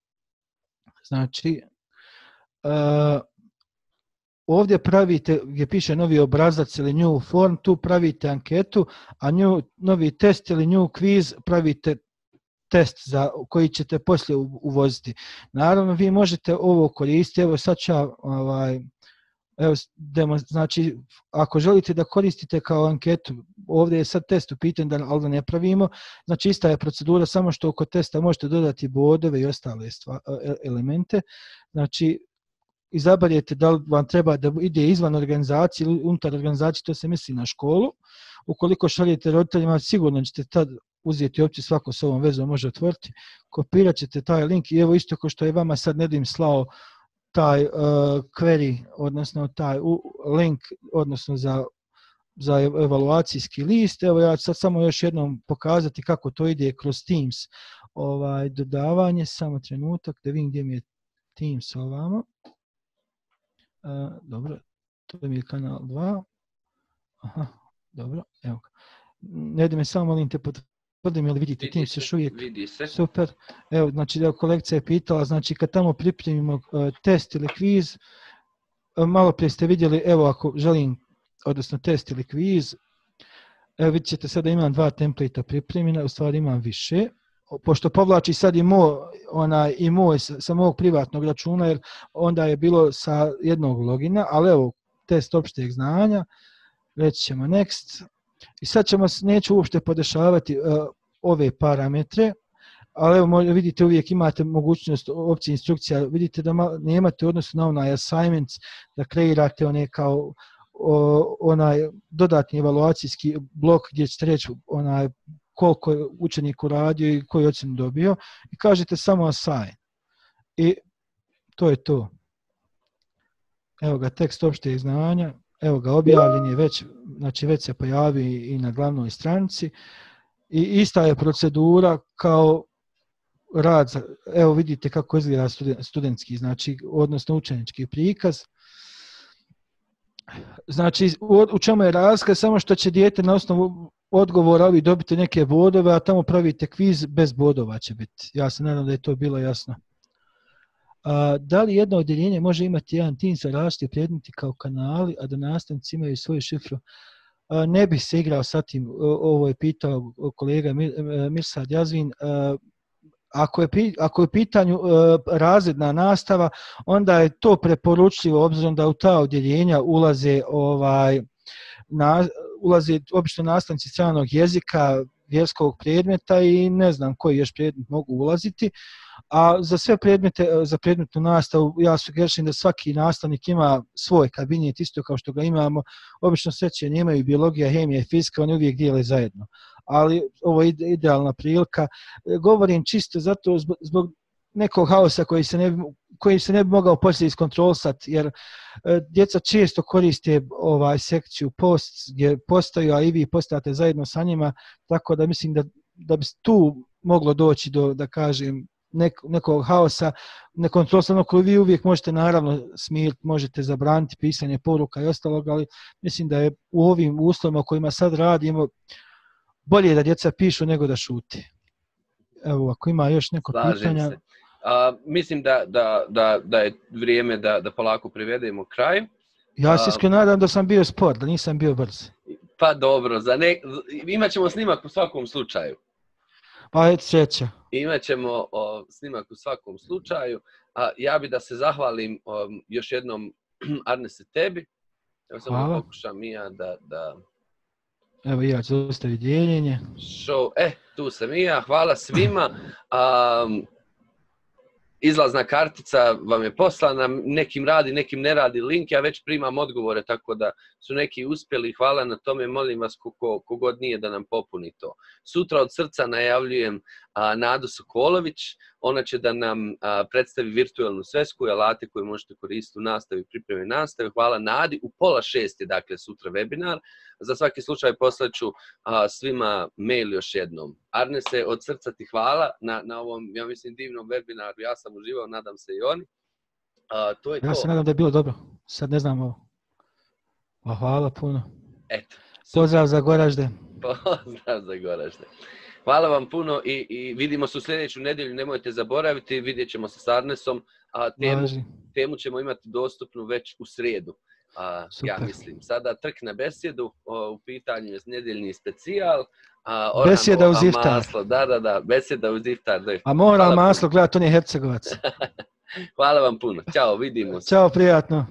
Znači, uh, ovdje pravite, gdje piše novi obrazac ili new form, tu pravite anketu, a new, novi test ili new quiz pravite test za koji ćete poslije uvoziti. Naravno, vi možete ovo koristiti, evo sad ću ovaj, evo, demo, znači, ako želite da koristite kao anketu, ovdje je sad test u pitanju, da, ali da ne pravimo, znači ista je procedura, samo što oko testa možete dodati bodove i ostale stva, e, e, elemente, znači, izabarjete da li vam treba da ide izvan organizacije ili unutar organizacije, to se misli na školu. Ukoliko šaljete roditeljima, sigurno ćete tad uzeti opciju svako s ovom vezom može otvoriti, kopirat ćete taj link i evo isto ko što je vama sad Nedim slao taj uh, query, odnosno taj u, link, odnosno za za evaluacijski list. Evo ja ću sad samo još jednom pokazati kako to ide kroz Teams. Ovaj dodavanje, samo trenutak da vidim gdje mi je Teams ovamo. Uh, dobro, to mi je kanal 2. Aha, dobro, evo ga. Ne da me samo molim te potvrdim, ili vidite, tim se još uvijek vidi se. super. Evo, znači, da kolekcija je pitala, znači, kad tamo pripremimo uh, test ili kviz, uh, malo prije ste vidjeli, evo, ako želim, odnosno test ili kviz, evo, vidjet ćete sada imam dva templata pripremljena, u stvari imam više, pošto povlači sad i moj, ona, i moj sa, sa mog privatnog računa, jer onda je bilo sa jednog logina, ali evo, test opšteg znanja, reći ćemo next, I sad ćemo, neću uopšte podešavati uh, ove parametre, ali evo vidite uvijek imate mogućnost opcije instrukcija, vidite da nemate odnosu na onaj assignments, da kreirate one kao o, onaj dodatni evaluacijski blok gdje ćete reći onaj koliko je učenik uradio i koji ocenu dobio i kažete samo assign. I to je to. Evo ga, tekst opšte znanja, evo ga, objavljen je već, znači već se pojavi i na glavnoj stranici i ista je procedura kao rad, za, evo vidite kako izgleda studentski, znači odnosno učenički prikaz. Znači, u čemu je razlika? Samo što će dijete na osnovu odgovora ovi dobiti neke bodove, a tamo pravite kviz bez bodova će biti. Ja se nadam da je to bilo jasno. A, da li jedno odjeljenje može imati jedan tim sa različite predmeti kao kanali, a da nastavnici imaju svoju šifru? A, ne bih se igrao sa tim, ovo je pitao kolega Mirsad Jazvin. A, ako je, ako je pitanju e, razredna nastava, onda je to preporučljivo obzirom da u ta odjeljenja ulaze ovaj na, ulaze obično nastavnici stranog jezika, vjerskog predmeta i ne znam koji još predmet mogu ulaziti. A za sve predmete, za predmetnu nastavu, ja sugerišem da svaki nastavnik ima svoj kabinet, isto kao što ga imamo. Obično sreće nemaju biologija, hemija i fizika, oni uvijek dijele zajedno. Ali ovo je idealna prilika. Govorim čisto zato zbog, zbog nekog haosa koji se ne, koji se ne bi mogao poslije iskontrolisati, jer e, djeca često koriste ovaj sekciju post gdje postaju, a i vi postate zajedno sa njima, tako da mislim da, da bi tu moglo doći do, da kažem, nek, nekog haosa nekontrolstveno koji vi uvijek možete naravno smiriti, možete zabraniti pisanje poruka i ostalog, ali mislim da je u ovim uslovima kojima sad radimo bolje da djeca pišu nego da šuti. Evo, ako ima još neko Slažem pitanja... Se. A, mislim da, da, da, da je vrijeme da, da polako privedemo kraj. Ja se iskreno nadam da sam bio sport, da nisam bio brz. Pa dobro, za ne... imat ćemo snimak u svakom slučaju. Pa et sreća. Imaćemo o, snimak u svakom slučaju. A ja bi da se zahvalim o, još jednom (clears throat) Arnese tebi. Evo samo pokušam i ja da, da... Evo ja ću ostaviti dijeljenje. Show. E, tu sam i ja. Hvala svima. (clears throat) Um, izlazna kartica vam je poslana, nekim radi, nekim ne radi link, ja već primam odgovore, tako da su neki uspjeli, hvala na tome, molim vas kogod nije da nam popuni to. Sutra od srca najavljujem a, Nadu Sokolović, ona će da nam a, predstavi virtualnu svesku i alate koje možete koristiti u nastavi, pripremi nastave. Hvala Nadi, u pola šest je dakle sutra webinar. Za svaki slučaj poslaću a, svima mail još jednom. Arnese, od srca ti hvala na, na ovom, ja mislim, divnom webinaru. Ja sam uživao, nadam se i oni. A, to je ja to. se nadam da je bilo dobro. Sad ne znam ovo. A hvala puno. Eto. Pozdrav za Goražde. (laughs) Pozdrav za Goražde. Hvala vam puno i, i vidimo se u sljedeću nedjelju. Nemojte zaboraviti, vidjet ćemo se s Arnesom. A temu, temu ćemo imati dostupnu već u srijedu. A, ja mislim. Sada trk na besjedu, o, u pitanju je nedjeljni specijal. A, oramo, besjeda uz iftar. Maslo, da, da, da, besjeda uz iftar. Da. A mora maslo, gledaj, on je Hercegovac. (laughs) Hvala vam puno. Ćao, vidimo se. Ćao, prijatno.